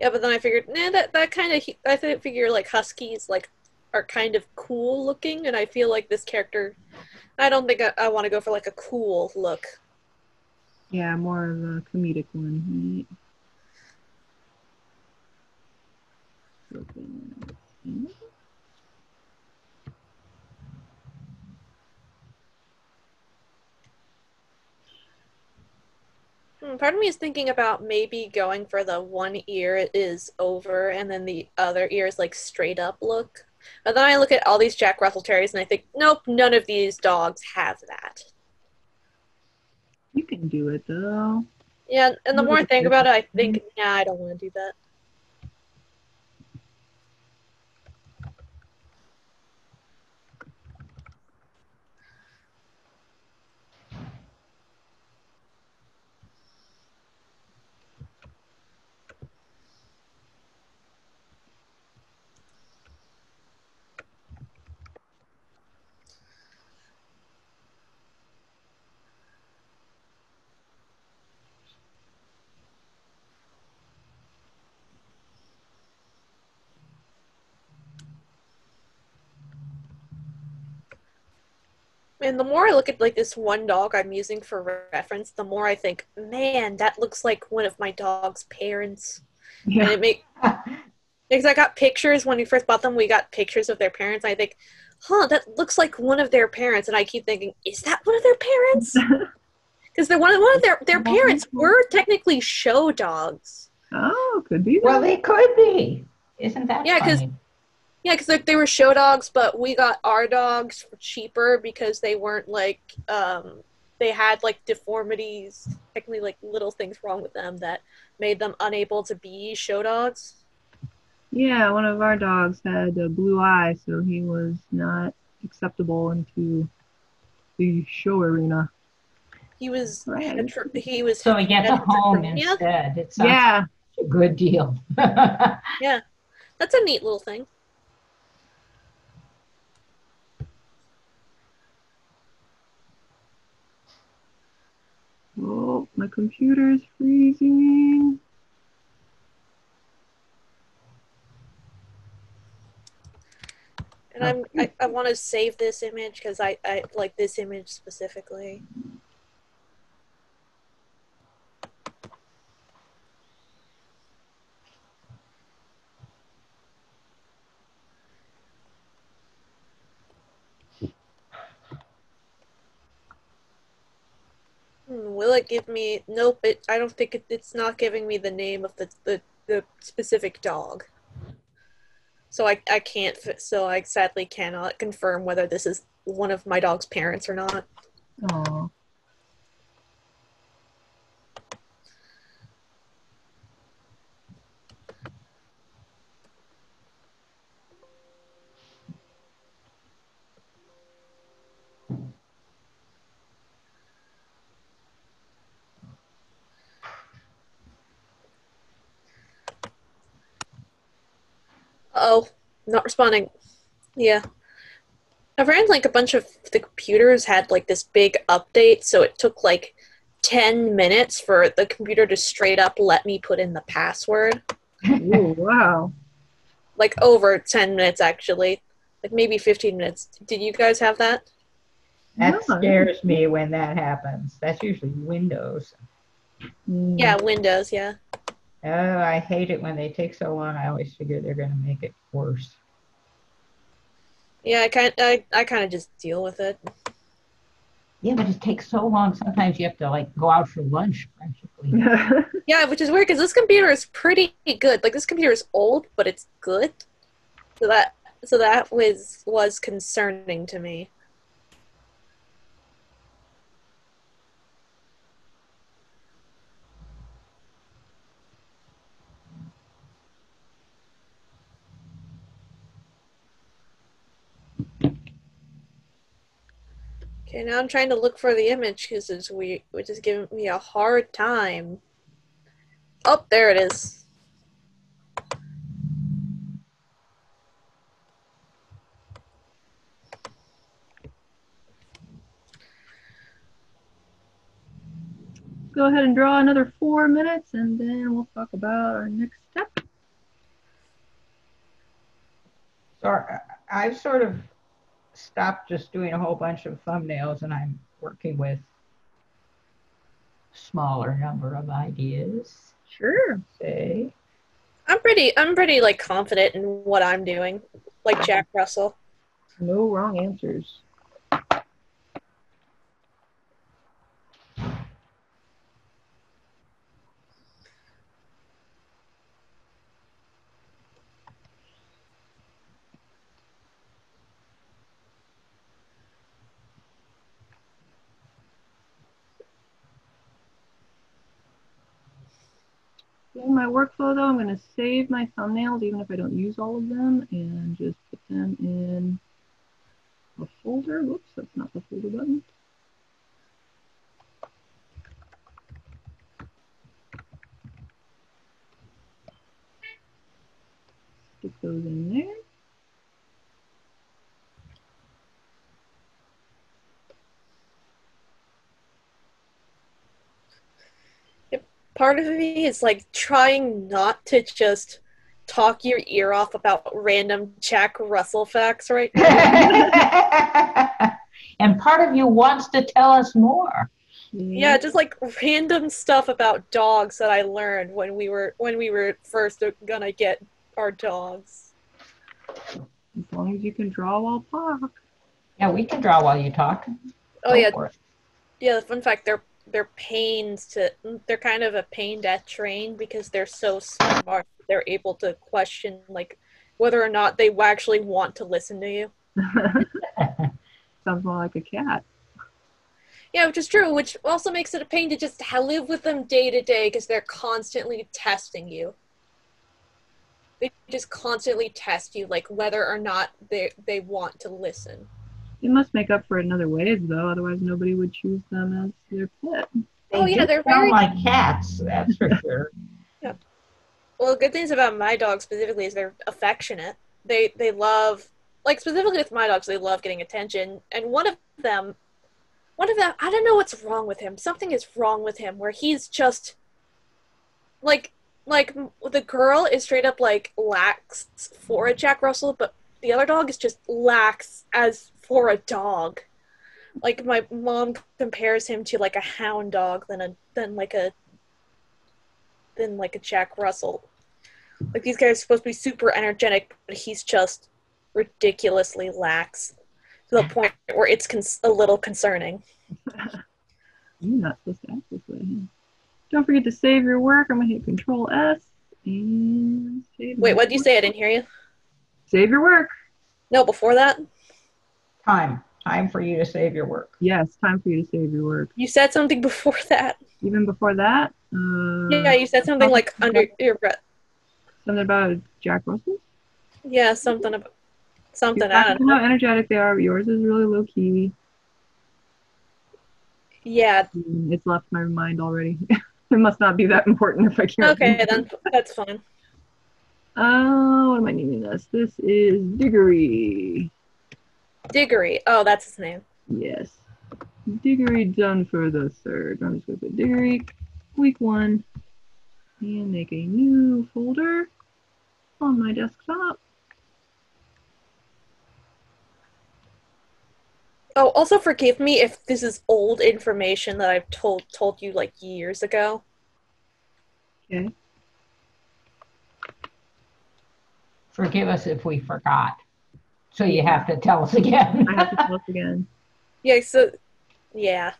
Yeah, but then I figured, nah, that that kind of I figure like huskies like are kind of cool looking, and I feel like this character. I don't think I, I want to go for like a cool look. Yeah, more of a comedic one. Mm-hmm. right? Hmm, part of me is thinking about maybe going for the one ear is over and then the other ear is like straight up look. But then I look at all these Jack Russell Terriers and I think, nope, none of these dogs have that. You can do it though. Yeah, and the more I think about it, I think, nah, I don't want to do that. And the more I look at like this one dog I'm using for reference, the more I think, man, that looks like one of my dog's parents. Yeah. And it make [LAUGHS] because I got pictures when we first bought them. We got pictures of their parents. I think, huh, that looks like one of their parents. And I keep thinking, is that one of their parents? [LAUGHS] Because they're one of one of their their parents were technically show dogs. oh, could be. well, they could be. Isn't that Yeah, 'cause- funny? Yeah, because like, they were show dogs, but we got our dogs for cheaper because they weren't like um they had like deformities, technically like little things wrong with them that made them unable to be show dogs. Yeah, one of our dogs had a blue eye, so he was not acceptable into the show arena. He was Right. hetero- he was So he gets a home Yeah. instead. It sounds Yeah, like a good deal. [LAUGHS] Yeah, that's a neat little thing. Oh, my computer is freezing. And I'm I, I want to save this image because I, I like this image specifically. It give me? Nope. It. I don't think it, it's not giving me the name of the the, the specific dog. So I I can't. So I sadly cannot confirm whether this is one of my dog's parents or not. Aw. Oh, not responding. Yeah. I ran like a bunch of the computers had like this big update, so it took like 10 minutes for the computer to straight up let me put in the password. Ooh, wow. Like over 10 minutes, actually. Like maybe 15 minutes. Did you guys have that? That No. scares me when that happens. That's usually Windows. Mm. Yeah, Windows, yeah. Oh, I hate it when they take so long. I always figure they're going to make it worse. Yeah, I kind I, I kind of just deal with it. Yeah, but it takes so long. Sometimes you have to like go out for lunch, practically. [LAUGHS] Yeah, which is weird because this computer is pretty good. Like this computer is old, but it's good. So that so that was was concerning to me. Okay, now I'm trying to look for the image because it's we which is giving me a hard time. Oh, there it is. Go ahead and draw another four minutes and then we'll talk about our next step. So I- I've sort of stopped just doing a whole bunch of thumbnails and I'm working with smaller number of ideas, Sure. say. I'm pretty I'm pretty like confident in what I'm doing. Like Jack Russell. No wrong answers. My workflow though, I'm going to save my thumbnails even if I don't use all of them and just put them in a folder. Whoops, that's not the folder button. Stick those in there. Part of me is like trying not to just talk your ear off about random Jack Russell facts right now. [LAUGHS] and part of you wants to tell us more. Yeah, just like random stuff about dogs that I learned when we were when we were first gonna get our dogs. As long as you can draw while talk. Yeah, we can draw while you talk. Oh Go yeah, yeah. The fun fact they're they're pains to they're kind of a pain to train because they're so smart. They're able to question like whether or not they actually want to listen to you. [LAUGHS] Sounds more like a cat. Yeah, which is true. Which also makes it a pain to just live with them day to day because they're constantly testing you. They just constantly test you, like whether or not they they want to listen. They must make up for it in other ways, though. Otherwise, nobody would choose them as their pet. Oh, yeah, they're sound very- like cats, that's for [LAUGHS] sure. Well, the good things about my dogs specifically is they're affectionate. They they love like specifically with my dogs, they love getting attention. And one of them, one of them, I don't know what's wrong with him. Something is wrong with him where he's just like like the girl is straight up like lax for a Jack Russell, but the other dog is just lax as for a dog. Like my mom compares him to like a hound dog than a than like a than like a Jack Russell. Like these guys are supposed to be super energetic, but he's just ridiculously lax to the point where it's con- a little concerning. [LAUGHS] You're not supposed to act this way. Don't forget to save your work. I'm gonna hit Control S and save. Wait, what did you say? I didn't hear you. Save your work. No, before that, Time. Time for you to save your work. Yes, time for you to save your work. you said something before that. Even before that, uh, Yeah, you said something like under your breath. something about Jack Russell. Yeah, something about something. You're I don't know. how energetic they are. but Yours is really low key. Yeah. Mm, It's left my mind already. [LAUGHS] it must not be that important if I can't. Okay, then that's fine. Uh, what am I naming this? This is Diggory. Diggory. Oh, that's his name. Yes. Diggory Dunford the third. I'm just going to put Diggory week one and make a new folder on my desktop. Oh, also forgive me if this is old information that I've told told you like years ago. Okay. Forgive us if we forgot. So you have to tell us again. I have to tell us again. [LAUGHS] Yeah, so yeah.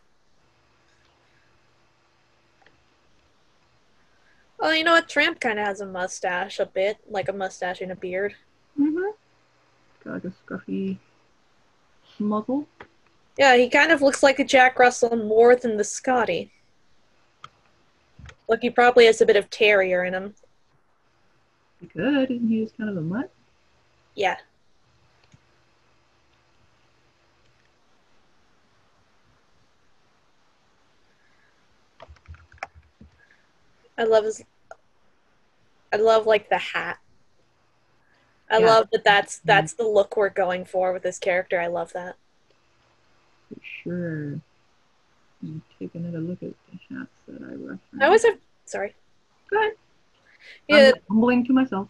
Well, you know what? Tramp kind of has a mustache a bit, like a mustache and a beard. Mm-hmm. Got like a scruffy muzzle. Yeah, he kind of looks like a Jack Russell more than the Scotty. Look, he probably has a bit of terrier in him. He could. Isn't he just kind of a mutt? Yeah. I love his. I love like the hat. I Yeah. love that. That's that's the look we're going for with this character. I love that. For sure. I'm taking another look at the hats that I referenced. I always have. Sorry. Go ahead. Yeah, I'm mumbling to myself.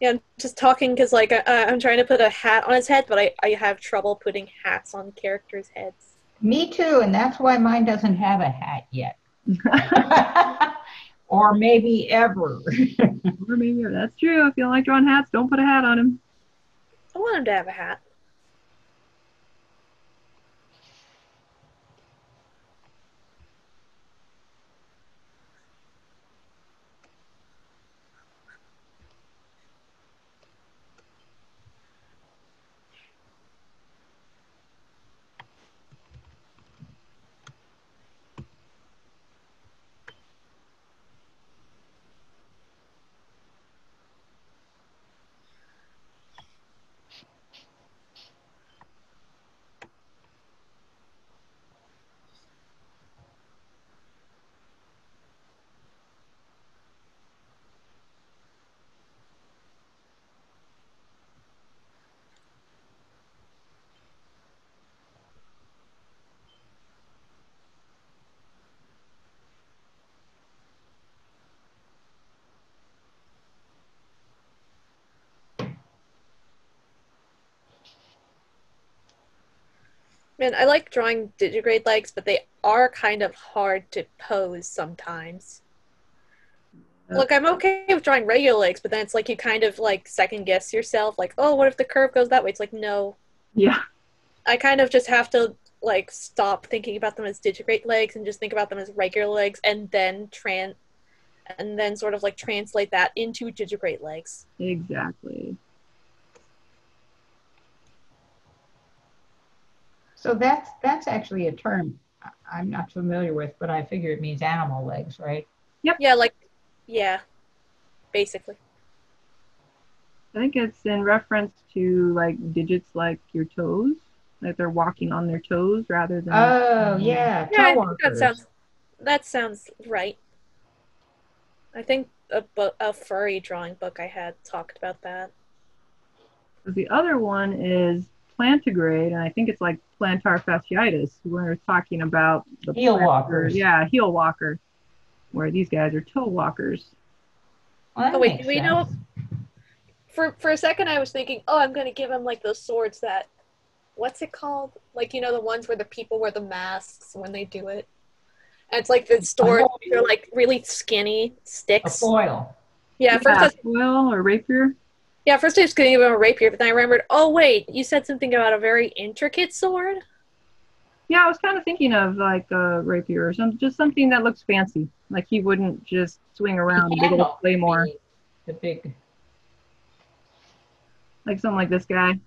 yeah. I'm just talking because like I, I'm trying to put a hat on his head, but I I have trouble putting hats on characters' heads. Me too, and that's why mine doesn't have a hat yet. [LAUGHS] [LAUGHS] or maybe ever. or maybe that's true. If you don't like drawing hats, don't put a hat on him. I want him to have a hat. Man, I like drawing digigrade legs, but they are kind of hard to pose sometimes. Yeah. Look, I'm okay with drawing regular legs, but then it's like you kind of like second guess yourself, like, oh, what if the curve goes that way? It's like, no. Yeah. I kind of just have to like stop thinking about them as digigrade legs and just think about them as regular legs, and then tran, and then sort of like translate that into digigrade legs. Exactly. So that's that's actually a term I- I'm not familiar with, but I figure it means animal legs, right? Yep. Yeah, like, yeah, basically. I think it's in reference to like digits like your toes, like they're walking on their toes rather than. Oh yeah, Yeah, I think that sounds that sounds right. I think a book, a furry drawing book I had talked about that. The other one is plantigrade, and I think it's like plantar fasciitis. We're talking about the Heel plantar- walkers. Yeah, heel walker, where these guys are toe walkers. Well, Oh, wait, do we know- For for a second, I was thinking, oh, I'm gonna give him like those swords that, what's it called? Like you know the ones where the people wear the masks when they do it. And it's like the swords. Oh. They're like really skinny sticks. a sticks. foil. Yeah, at first foil or rapier. Yeah, first I was gonna give him a rapier, but then I remembered, oh wait, you said something about a very intricate sword. Yeah, I was kind of thinking of like a rapier or some just something that looks fancy. Like he wouldn't just swing around a big old Handle, claymore, The, the big. like something like this guy.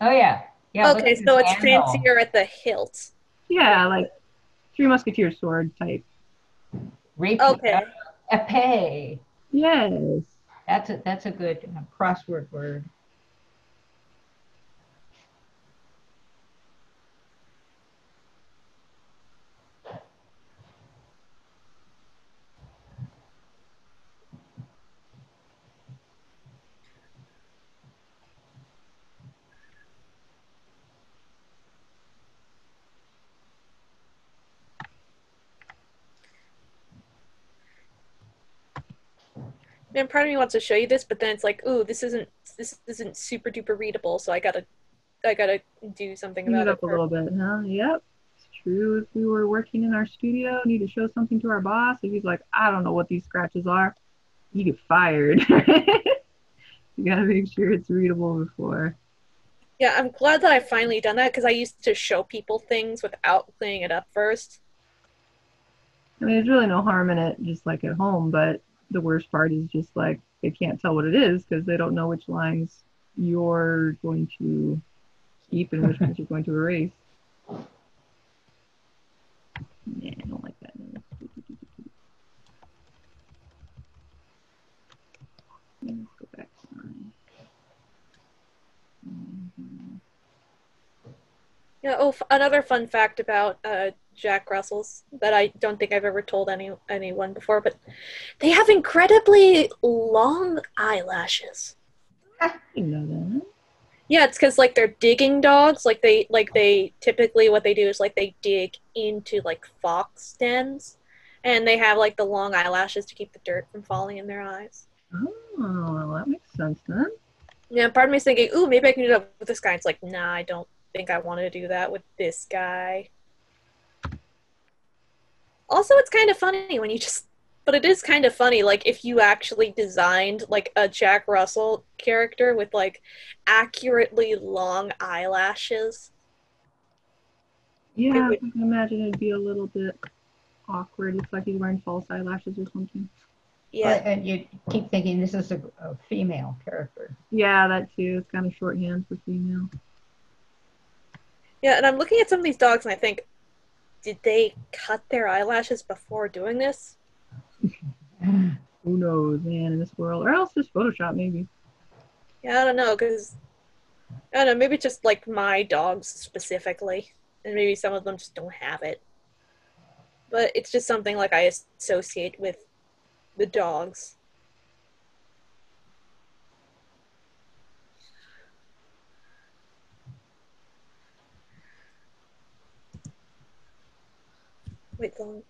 Oh yeah, yeah. okay, so it's handle. fancier at the hilt. Yeah, like Three Musketeers sword type. Rapier. Okay. Epee. Yes. That's a that's a good crossword word. Man, part of me wants to show you this, but then it's like, ooh, this isn't this isn't super duper readable, so I gotta I gotta do something Clean about it it. up a little bit, huh? Yep. It's true. If we were working in our studio, need to show something to our boss, if he's like, I don't know what these scratches are, you get fired. [LAUGHS] you gotta make sure it's readable before. Yeah, I'm glad that I've finally done that because I used to show people things without cleaning it up first. I mean, there's really no harm in it, just like at home. But the worst part is just like they can't tell what it is because they don't know which lines you're going to keep and which ones you're going to erase. Yeah, I don't like that. Let's. Oh, another fun fact about uh, Jack Russell's that I don't think I've ever told any anyone before, but they have incredibly long eyelashes. I know that. Yeah, it's because like they're digging dogs. Like they like they typically what they do is like they dig into like fox dens, and they have like the long eyelashes to keep the dirt from falling in their eyes. Oh, that makes sense then. Yeah, part of me is thinking, ooh, maybe I can do that with this guy. It's like, nah, I don't think I want to do that with this guy. Also, it's kind of funny when you just, but it is kind of funny, like if you actually designed like a Jack Russell character with like accurately long eyelashes. Yeah, I can imagine it'd be a little bit awkward. It's like he's wearing false eyelashes or something. Yeah, But, and you keep thinking this is a, a female character. Yeah, that too. It's kind of shorthand for female. yeah, and I'm looking at some of these dogs and I think, did they cut their eyelashes before doing this? Who knows, man, in this world. Or else just Photoshop, maybe. Yeah, I don't know, because I don't know, maybe just like my dogs specifically, and maybe some of them just don't have it. But it's just something like I associate with the dogs. Wait, long,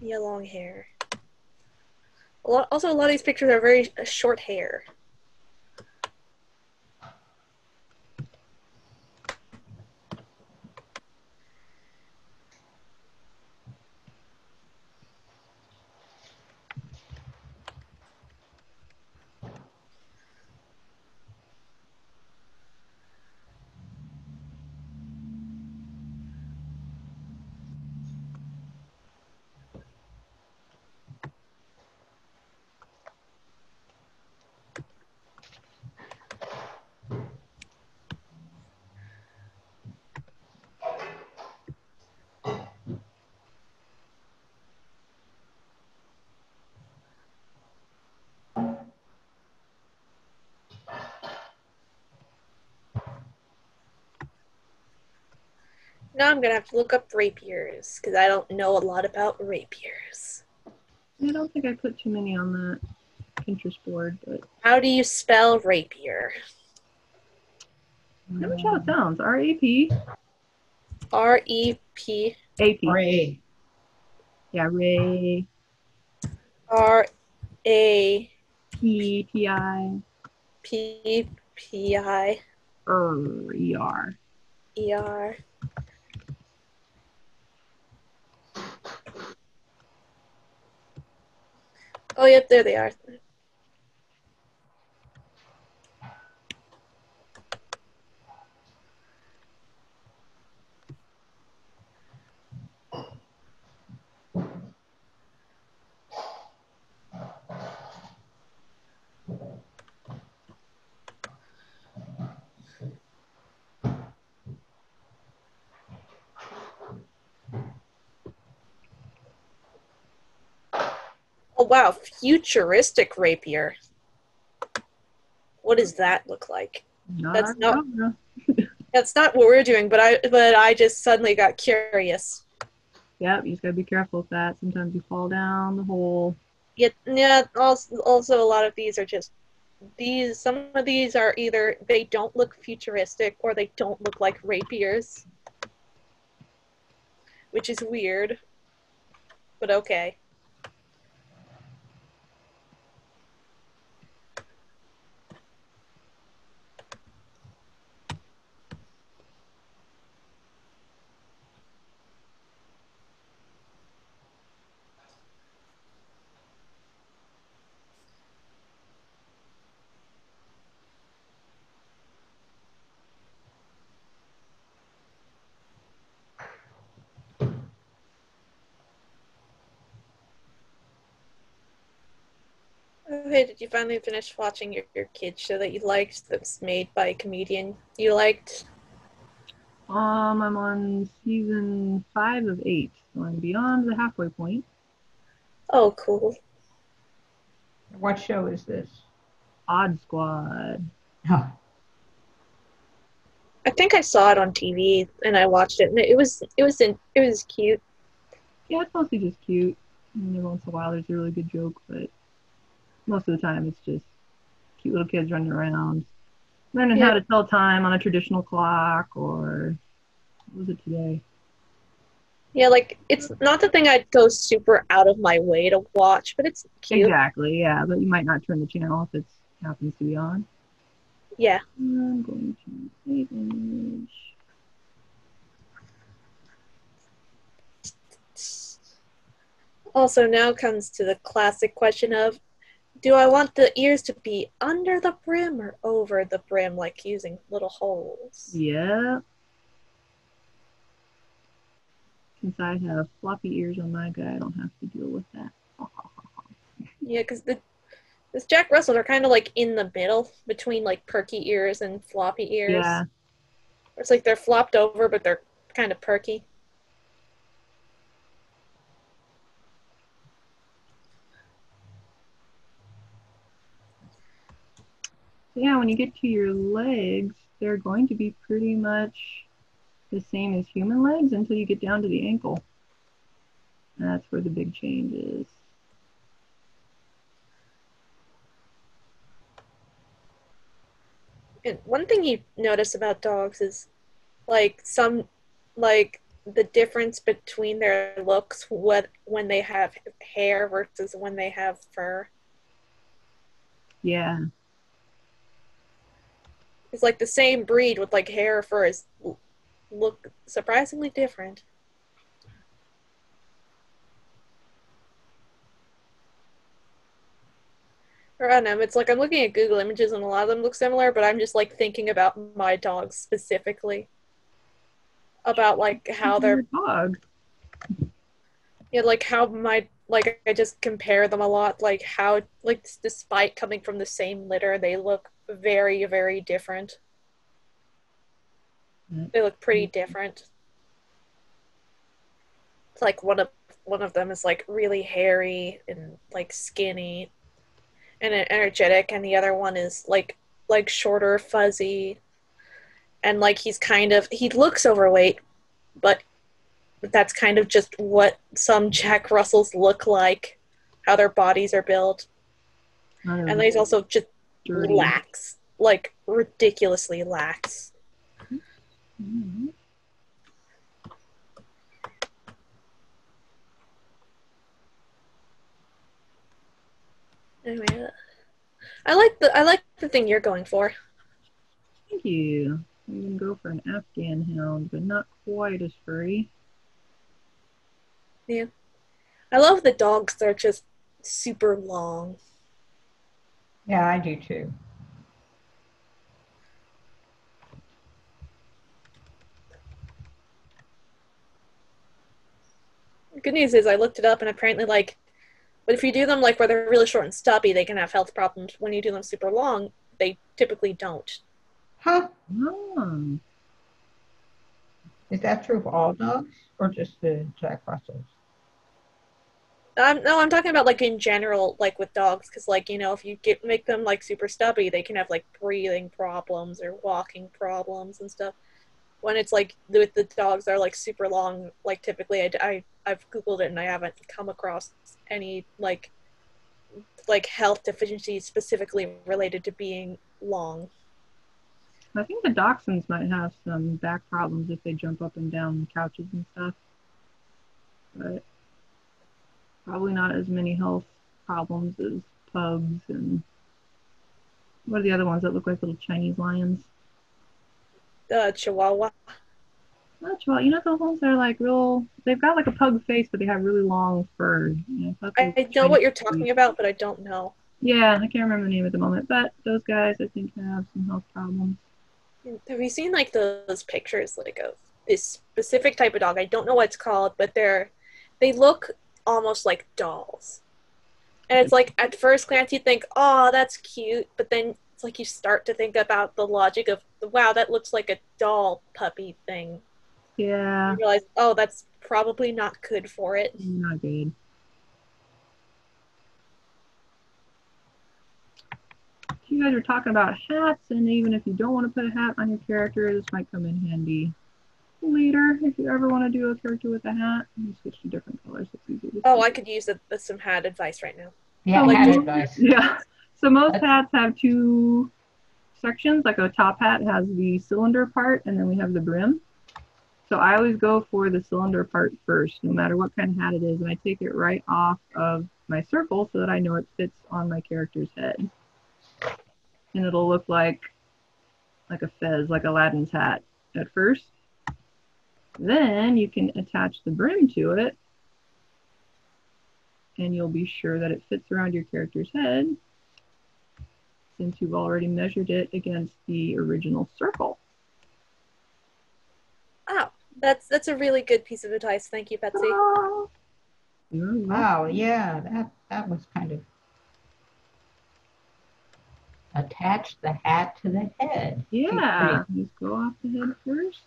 yeah, long hair. A lot, also, a lot of these pictures are very uh, short hair. Now I'm gonna have to look up rapiers because I don't know a lot about rapiers. I don't think I put too many on that Pinterest board, but How do you spell rapier? let me see how it sounds. R A P R E P A P. Ray. Yeah, Ray R A P T I P P I R E R. E R. Oh, yep, there they are. Wow, futuristic rapier. What does that look like? That's not- [LAUGHS] That's not what we're doing, but I but I just suddenly got curious. Yep, you just gotta be careful with that. Sometimes you fall down the hole. Yeah, yeah. Also, also, a lot of these are just these. Some of these are either they don't look futuristic or they don't look like rapiers, which is weird. But okay. Okay, did you finally finish watching your, your kids show that you liked that's made by a comedian you liked? Um, I'm on season five of eight, so I'm beyond the halfway point. Oh, cool. What show is this? Odd Squad. Oh, I think I saw it on TV and I watched it and it was it was in, it was cute. Yeah, it's mostly just cute. And every once in a while, there's a really good joke, but most of the time, it's just cute little kids running around, learning how to tell time on a traditional clock, or what was it today? Yeah, like it's not the thing I'd go super out of my way to watch, but it's cute. Exactly, yeah, but you might not turn the channel if it happens to be on. Yeah. I'm going to save image. Also, now comes to the classic question of do I want the ears to be under the brim or over the brim, like using little holes? Yeah. Since I have floppy ears on my guy, I don't have to deal with that. [LAUGHS] Yeah, because the this Jack Russell are kind of like in the middle between like perky ears and floppy ears. Yeah. It's like they're flopped over, but they're kind of perky. Yeah, when you get to your legs, they're going to be pretty much the same as human legs until you get down to the ankle. That's where the big change is. And one thing you notice about dogs is like some like the difference between their looks what when they have hair versus when they have fur. Yeah. It's like the same breed with like hair fur is look surprisingly different. Or I don't know, it's like I'm looking at Google images and a lot of them look similar, but I'm just like thinking about my dogs specifically. About like how they're dog. yeah, like how my like I just compare them a lot, like how like despite coming from the same litter, they look very, very different. Mm. They look pretty different. It's like one of one of them is like really hairy and like skinny and energetic, and the other one is like like shorter, fuzzy, and like he's kind of he looks overweight, but that's kind of just what some Jack Russells look like, how their bodies are built, and he's also just dirty. lax, like ridiculously lax. Mhm. Anyway, uh, I like the I like the thing you're going for. Thank you. I'm gonna go for an Afghan hound, but not quite as furry. Yeah. I love the dogs that are just super long. Yeah, I do too. Good news is I looked it up and apparently like but if you do them like where they're really short and stubby, they can have health problems. When you do them super long, they typically don't. Huh? Oh, Is that true of all dogs or just the Jack Russells? I'm, no, I'm talking about like in general, like with dogs, because like you know, if you get make them like super stubby, they can have like breathing problems or walking problems and stuff. When it's like with the dogs that are like super long, like typically I, I I've googled it and I haven't come across any like like health deficiencies specifically related to being long. I think the dachshunds might have some back problems if they jump up and down couches and stuff. But probably not as many health problems as pugs and what are the other ones that look like little Chinese lions? Uh, Chihuahua. Not Chihuahua. You know the ones that are like real. They've got like a pug face, but they have really long fur. You know, I, I know what you're talking about, but I don't know. Yeah, I can't remember the name at the moment, but those guys I think have some health problems. Have you seen like those pictures like of this specific type of dog? I don't know what it's called, but they're they look almost like dolls. And it's like at first glance you think, "Oh, that's cute," but then it's like you start to think about the logic of, "Wow, that looks like a doll puppy thing." Yeah, You realize, "Oh, that's probably not good for it." not good. You guys are talking about hats, and even if you don't want to put a hat on your character, this might come in handy later if you ever want to do a character with a hat. You switch to different colors. It's easy to Oh. I could use a, some hat advice right now. Yeah, Oh, hat advice. [LAUGHS] Yeah. So most That's- hats have two sections. Like a top hat has the cylinder part, and then we have the brim. So I always go for the cylinder part first, no matter what kind of hat it is, and I take it right off of my circle so that I know it fits on my character's head. And it'll look like like a fez, like Aladdin's hat at first. Then you can attach the brim to it and you'll be sure that it fits around your character's head since you've already measured it against the original circle. Oh, that's that's a really good piece of advice. Thank you, Betsy. Oh. Wow, yeah, that that was kind of attach the hat to the head. Yeah, just go off the head first.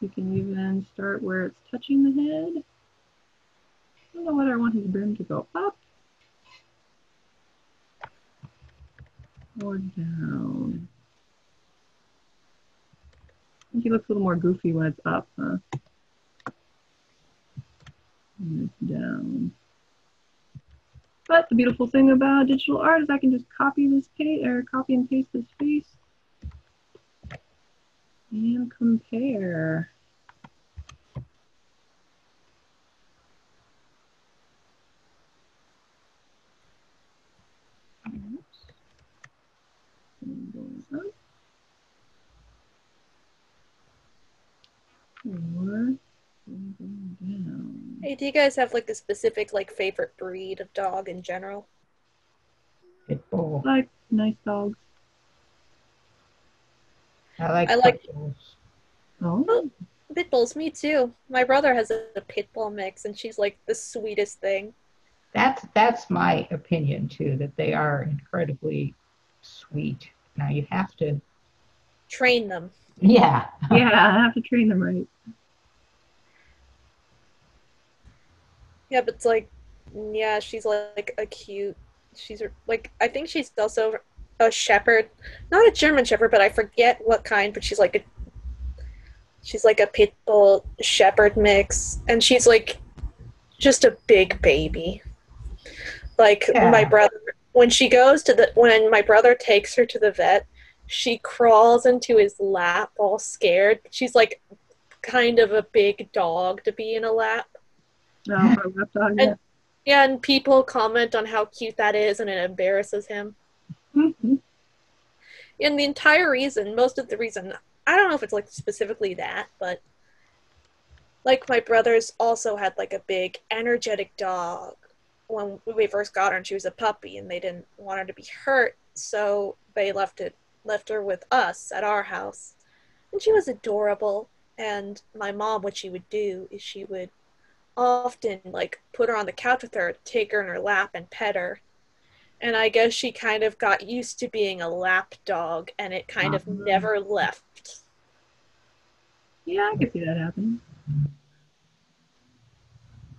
You can even start where it's touching the head. I don't know whether I want his brim to go up or down. I think he looks a little more goofy when it's up, huh? And it's down. But the beautiful thing about digital art is I can just copy this page or copy and paste this face and compare. Oops. And going up. Or. Hey, do you guys have like a specific like favorite breed of dog in general? Pit bull. Like nice dogs. I like I like- pit bulls. Oh, Pit bulls, me too. My brother has a, a pit bull mix, and she's like the sweetest thing. That's that's my opinion too. That they are incredibly sweet. Now you have to, Train them. yeah, [LAUGHS] yeah, I have to train them right. Yeah, but it's like, yeah, she's like a cute. She's like, I think she's also a shepherd, not a German shepherd, but I forget what kind. But she's like a, she's like a pit bull shepherd mix, and she's like, just a big baby. Like Yeah. my brother, when she goes to the, when my brother takes her to the vet, she crawls into his lap all scared. She's like, kind of a big dog to be in a lap. No, for a lap dog, yeah. Yeah, and people comment on how cute that is, and it embarrasses him. Mhm. And the entire reason, most of the reason, I don't know if it's like specifically that, but like my brothers also had like a big energetic dog when we first got her, and she was a puppy, and they didn't want her to be hurt, so they left it left her with us at our house, and she was adorable. And my mom, what she would do is she would often like put her on the couch with her, take her in her lap, and pet her and I guess she kind of got used to being a lap dog, and it kind of Uh-huh. never left. Yeah, I can see that happening.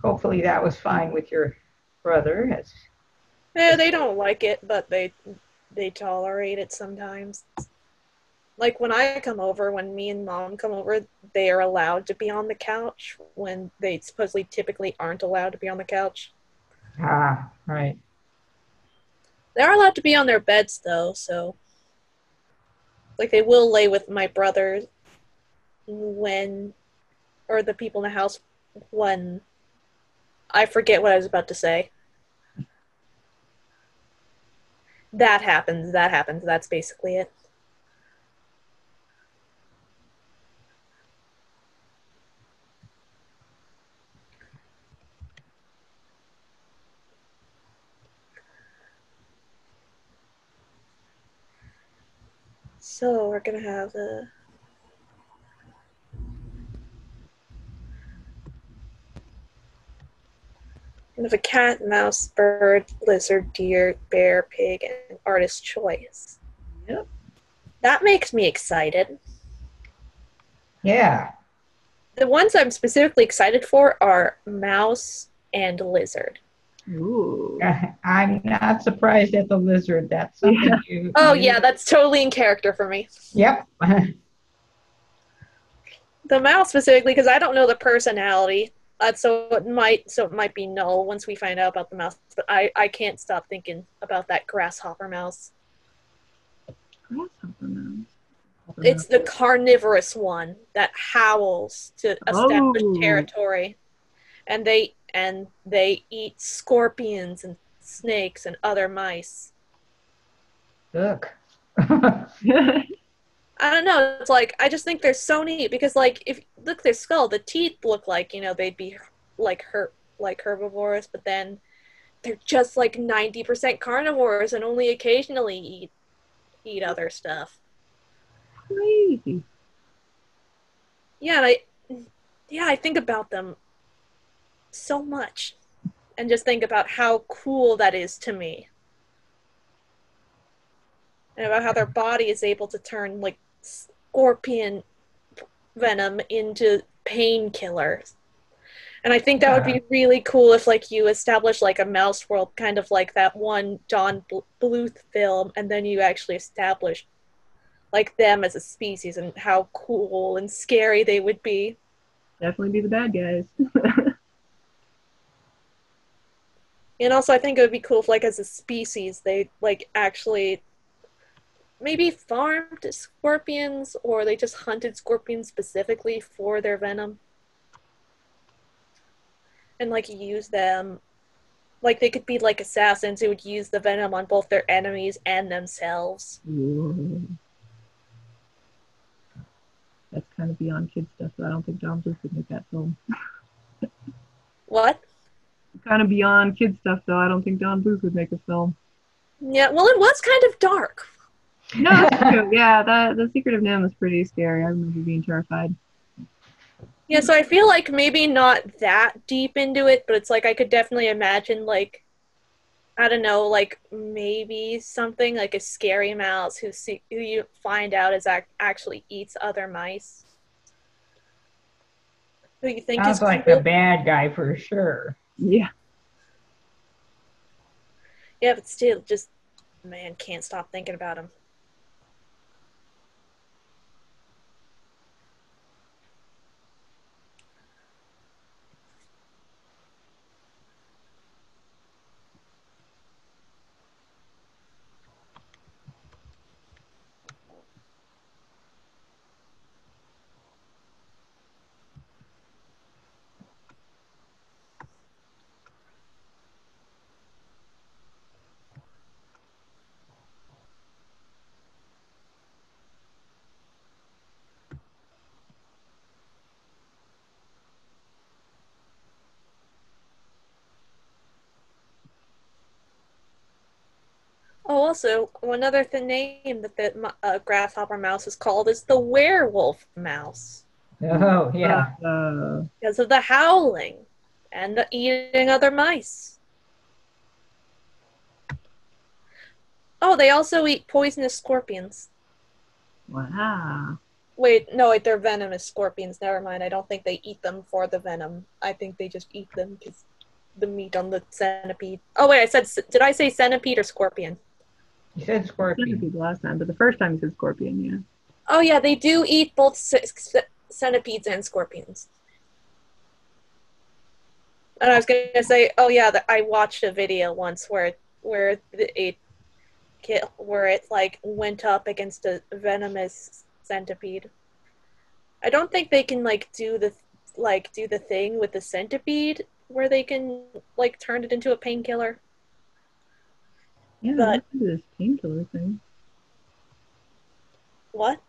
hopefully that was fine with your brother has. Eh, they don't like it, but they they tolerate it sometimes. Like when I come over, when me and mom come over, they are allowed to be on the couch when they supposedly typically aren't allowed to be on the couch. Ah, right. They're allowed to be on their beds though, so like they will lay with my brother when or the people in the house when I forget what I was about to say. That happens, that happens, that's basically it. So we're gonna have the we have a cat, mouse, bird, lizard, deer, bear, pig, and artist choice. Yep. That makes me excited. Yeah. The ones I'm specifically excited for are mouse and lizard. Ooh. I- [LAUGHS] I'm not surprised at the lizard. That's something Yeah. you. Oh you- yeah, that's totally in character for me. Yep. [LAUGHS] The mouse specifically because I don't know the personality. Uh, so it might so it might be null once we find out about the mouse. But I I can't stop thinking about that grasshopper mouse. Grasshopper mouse. It's the carnivorous one that howls to establish Oh. territory, and they and they eat scorpions and snakes and other mice. Look. [LAUGHS] I don't know. It's like I just think they're so neat because, like, if look their skull, the teeth look like you know they'd be like her like herbivores, but then they're just like ninety percent carnivores and only occasionally eat eat other stuff. Crazy. Yeah, and I yeah I think about them so much, and just think about how cool that is to me, and about how their body is able to turn like scorpion venom into painkillers. And I think that would be uh-huh. really cool if like you establish like a mouse world kind of like that one John Bl- Bluth film and then you actually establish like them as a species and how cool and scary they would be. Definitely be the bad guys. [LAUGHS] And also I think it would be cool if like as a species they like actually maybe farmed scorpions or they just hunted scorpions specifically for their venom. And like use them like they could be like assassins who would use the venom on both their enemies and themselves. That's kind of beyond kid stuff, so I don't think Bluth would make that film. What? Kind of beyond kid stuff, though. I don't think Don Bluth would make a film. Yeah, well it was kind of dark. No, true. [LAUGHS] yeah, the the Secret of NIMH was pretty scary. I remember being terrified. Yeah, so I feel like maybe not that deep into it, but it's like I could definitely imagine like I don't know, like maybe something like a scary mouse who see, who you find out is ac- actually eats other mice. Who you think Sounds is like cool. the bad guy for sure. Yeah. Yeah, but still, just man, can't stop thinking about him. Also, another th- name that the uh, grasshopper mouse is called is the werewolf mouse Oh, yeah. Uh, because of the howling and the eating other mice. Oh, they also eat poisonous scorpions. wow. Wait, no, wait, they're venomous scorpions. Never mind. I don't think they eat them for the venom. I think they just eat them because the meat on the centipede. Oh wait, I said did I say centipede or scorpion? You said scorpion. Centipede last time, but the first time you said scorpion, yeah. Oh yeah, they do eat both c- c- centipedes and scorpions. And I was gonna say, oh yeah, that I watched a video once where where the- it ki- where it like went up against a venomous centipede. I don't think they can like do the like do the thing with the centipede where they can like turn it into a painkiller. Yeah, But- this painkiller thing. What?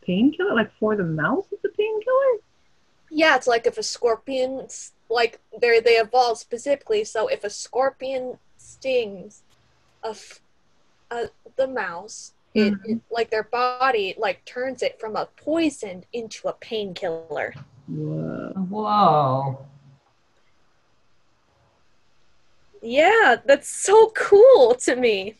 Painkiller? Like for the mouse it's a painkiller? Yeah, it's like if a scorpion, like they they evolve specifically. So if a scorpion stings, a f- uh, the mouse, it, Mhm. it like their body like turns it from a poison into a painkiller. Whoa. Whoa. Yeah, that's so cool to me.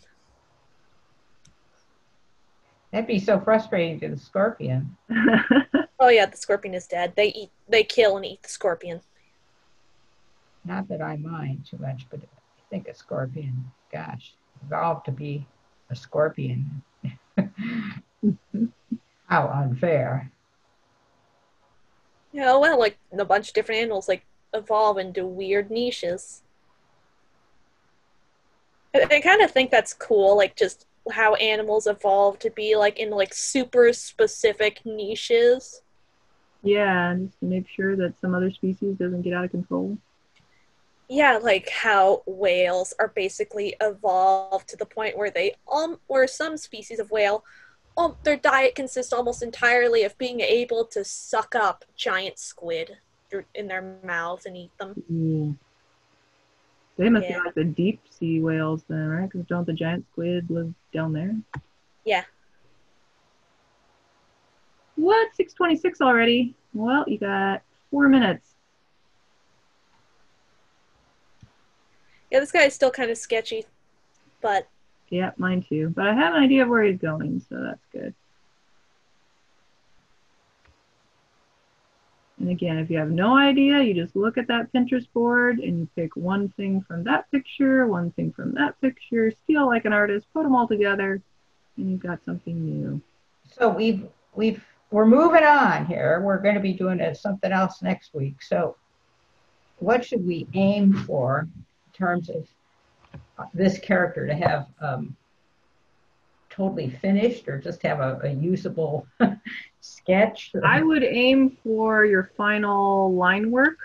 That'd be so frustrating to the scorpion. [LAUGHS] Oh yeah, the scorpion is dead. They eat, they kill and eat the scorpion. Not that I mind too much, but I think a scorpion, gosh, evolved to be a scorpion. [LAUGHS] How unfair. Yeah, well, like a bunch of different animals like evolve into weird niches. I, kind of think that's cool, like just how animals evolve to be like in like super specific niches. yeah, just to make sure that some other species doesn't get out of control. Yeah, like how whales are basically evolved to the point where they um where some species of whale um their diet consists almost entirely of being able to suck up giant squid through in their mouths and eat them. They must Yeah. be like the deep sea whales then, right? Because don't the giant squid live down there? Yeah. What? 626 already? Well, you got four minutes. Yeah, this guy is still kind of sketchy, but Yeah, mine too. But I have an idea of where he's going, so that's good. And again, if you have no idea, you just look at that Pinterest board and you pick one thing from that picture, one thing from that picture, steal like an artist, put them all together, and you've got something new. So we've we've we're moving on here. We're going to be doing something else next week. So what should we aim for in terms of uh, this character to have um, totally finished or just have a, a usable [LAUGHS] sketch? I would aim for your final line work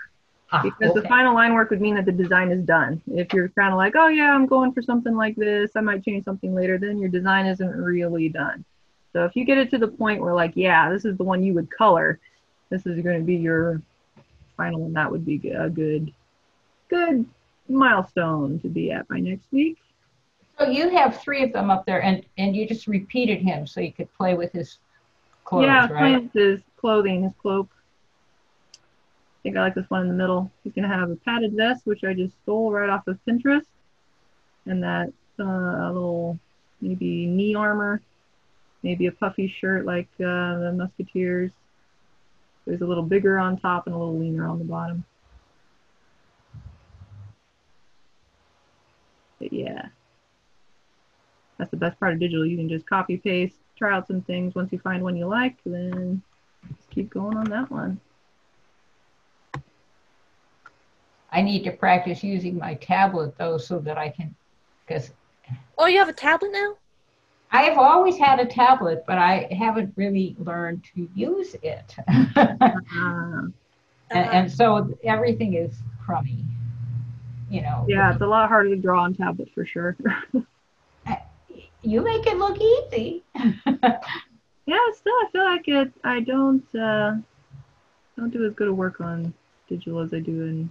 Ah, because the final line work would mean that the design is done. If you're kind of like, oh yeah, I'm going for something like this, I might change something later, then your design isn't really done. So if you get it to the point where like, yeah, this is the one you would color, this is going to be your final one, that would be a good, good milestone to be at by next week. So you have three of them up there, and and you just repeated him so you could play with his clothes, yeah, right? with his clothing, his cloak. I think I like this one in the middle. He's gonna have a padded vest, which I just stole right off of Pinterest, and that uh, little maybe knee armor, maybe a puffy shirt like uh, the Musketeers. There's a little bigger on top and a little leaner on the bottom. But yeah, that's the best part of digital. You can just copy paste, try out some things. Once you find one you like, then just keep going on that one. I need to practice using my tablet though, so that I can, because oh, you have a tablet now? I've always had a tablet, but I haven't really learned to use it. [LAUGHS] and, Uh, and so everything is crummy, you know. yeah, it's a lot harder to draw on tablet for sure. [LAUGHS] You make it look easy. [LAUGHS] yeah, still I feel like it. I don't uh, don't do as good a work on digital as I do in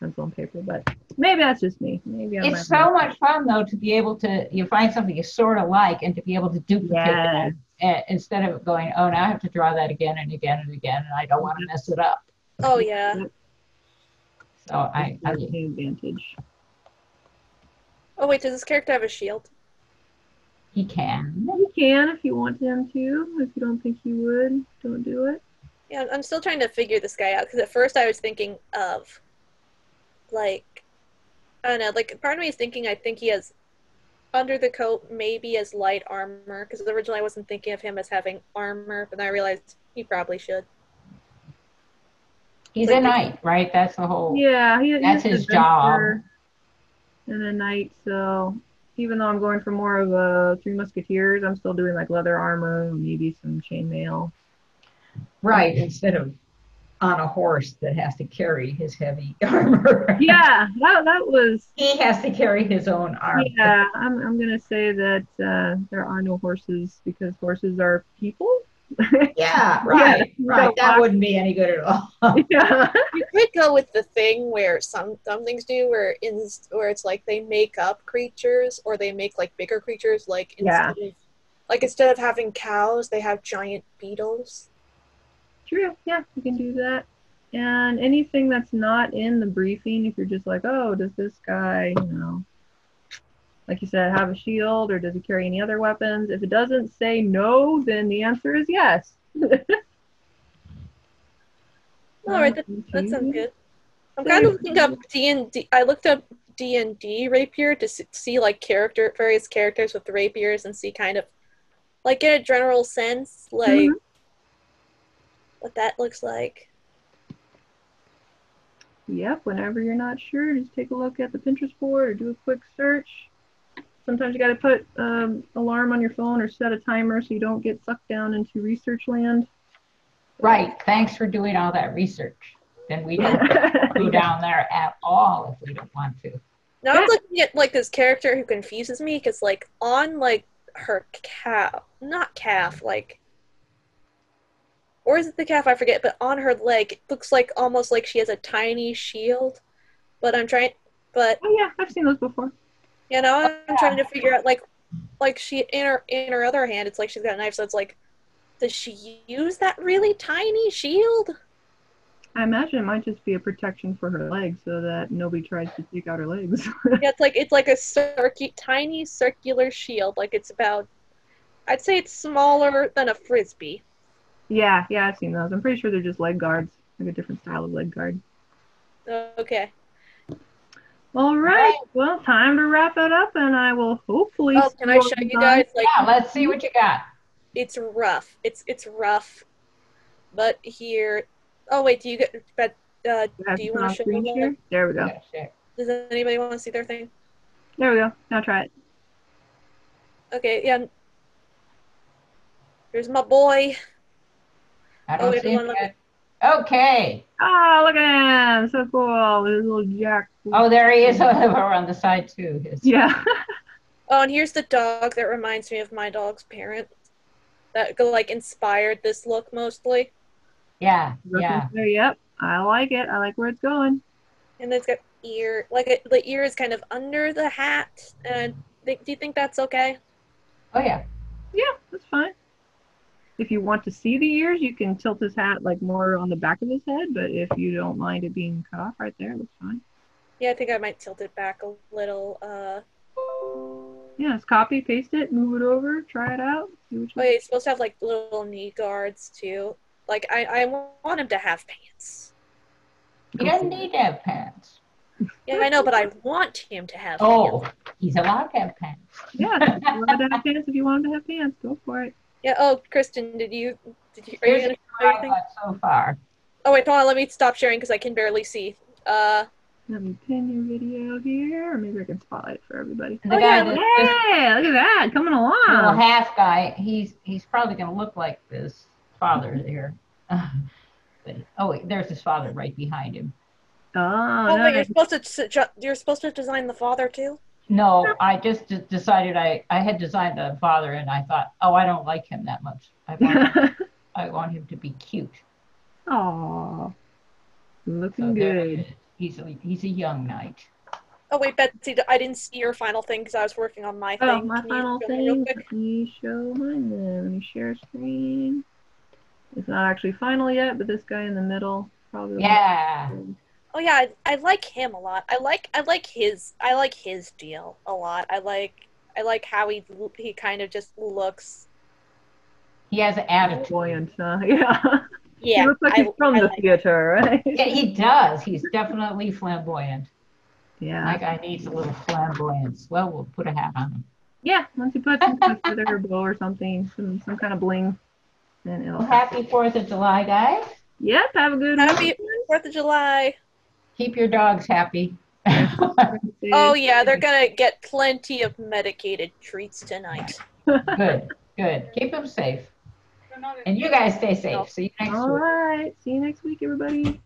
pencil and paper, but maybe that's just me. Maybe I'm it's so much fun though to be able to you find something you sort of like and to be able to duplicate Yes. that uh, instead of going, oh, now I have to draw that again and again and again, and I don't want to mess it up. Oh yeah. So I, I That's an advantage. Oh wait, does this character have a shield? He can. He can if you want him to. If you don't think you would, don't do it. Yeah, I'm still trying to figure this guy out because at first I was thinking of like I don't know, like part of me is thinking I think he has under the coat maybe as light armor because originally I wasn't thinking of him as having armor, but then I realized he probably should. He's Like a knight, right? That's the whole. Yeah, he, That's he's an his job. adventurer And a knight, so even though I'm going for more of a Three Musketeers, I'm still doing like leather armor, maybe some chainmail. Right, [LAUGHS] instead of on a horse that has to carry his heavy [LAUGHS] armor. Yeah, that that was. he has to carry his own armor. Yeah, I'm I'm gonna say that uh, there are no horses because horses are people. [LAUGHS] Yeah, right, Yeah, right. That wouldn't be any good at all. [LAUGHS] yeah. You could go with the thing where some some things do, where in where it's like they make up creatures or they make like bigger creatures, like Yeah. instead of like instead of having cows, they have giant beetles. True. Yeah, you can do that. And anything that's not in the briefing, if you're just like, oh, does this guy, you know, like you said, have a shield or does he carry any other weapons? If it doesn't say no, then the answer is yes. [LAUGHS] All right, that, that sounds good. I'm kind of looking up D and D. I looked up D and D rapier to see like character various characters with rapiers and see kind of like in a general sense like Mhm. what that looks like. Yep, whenever you're not sure, just take a look at the Pinterest board or do a quick search. Sometimes you got to put um, alarm on your phone or set a timer so you don't get sucked down into research land. Right. Thanks for doing all that research. Then we don't [LAUGHS] go down there at all if we don't want to. Now I'm looking at like this character who confuses me because like on like her calf, not calf, like, or is it the calf? I forget. But on her leg, it looks like almost like she has a tiny shield. But I'm trying, but Oh yeah, I've seen those before. You know, I'm trying to figure out like, like she in her in her other hand, it's like she's got a knife. So it's like, does she use that really tiny shield? I imagine it might just be a protection for her legs so that nobody tries to take out her legs. [LAUGHS] Yeah, it's like it's like a circuit, tiny circular shield. Like it's about, I'd say it's smaller than a frisbee. yeah, yeah, I've seen those. I'm pretty sure they're just leg guards, like a different style of leg guard. Okay. All right, well, time to wrap it up, and I will hopefully. Oh, can I show you guys? Like, Yeah, let's see what you got. it's rough. It's it's rough. But here, oh wait, do you get? But uh, do you want to show me? share? There we go. Yeah, sure. Does anybody want to see their thing? There we go. Now try it. Okay, yeah. Here's my boy. I Oh, don't wait, see one it look- yet. Okay. Ah, look at him! So cool with his little jack. Oh, there he is [LAUGHS] over on the side too. His- Yeah. Oh, and here's the dog that reminds me of my dog's parent. That like inspired this look mostly. Yeah. Yeah. Reference there, Yep. I like it. I like where it's going. And it's got ear, like it, the ear is kind of under the hat. And th- do you think that's okay? Oh yeah. Yeah, that's fine. If you want to see the ears, you can tilt his hat like more on the back of his head. But if you don't mind it being cut off right there, it looks fine. Yeah, I think I might tilt it back a little. Uh, Yeah, just copy, paste it, move it over, try it out, see what you oh, yeah, it's supposed to have like little knee guards too. Like I, I want him to have pants. He doesn't need to have pants. Yeah, I know, but I want him to have pants. Oh, he's allowed to have pants. Yeah, if you want to have pants, if you want him to have pants, go for it. Yeah. Oh, Kristen, did you? Did you? Are you gonna what show anything? so far. Oh wait, hold on. Let me stop sharing because I can barely see. Uh, Let me pin your video here, or maybe I can spotlight it for everybody. And the Oh, guy yeah, that- Hey, look at that, coming along. little half guy, he's he's probably going to look like this father there. [LAUGHS] But- oh, wait, there's his father right behind him. Oh, oh no, wait, you're supposed to. You're supposed to design the father too. No, I just d- decided I, I had designed the father and I thought, oh, I don't like him that much. I want, [LAUGHS] I want him to be cute. Aw, So looking there good. He's a, he's a young knight. Oh wait, Betsy, I didn't see your final thing because I was working on my Oh, thing. my Can final show me real thing. quick? Let me show mine then. Let me share screen. It's not actually final yet, but this guy in the middle probably. the Yeah. One- Oh yeah, I, I like him a lot. I like I like his I like his deal a lot. I like I like how he he kind of just looks. He has an attitude. Buoyant, huh? Yeah. [LAUGHS] Yeah, he looks like I, he's from I the like- theater, right? Yeah, he does. He's definitely flamboyant. Yeah. My guy needs a little flamboyance. Well, we'll put a hat on him. Yeah, once you put some kind of feather or bow or something, some some kind of bling, then it'll. Well, happy Fourth of July, guys. Yep. Have a good Happy one. Fourth of July. Keep your dogs happy. [LAUGHS] Oh yeah, they're gonna get plenty of medicated treats tonight. good, good. Keep them safe. And you guys stay safe. See you next All week. right. See you next week, everybody.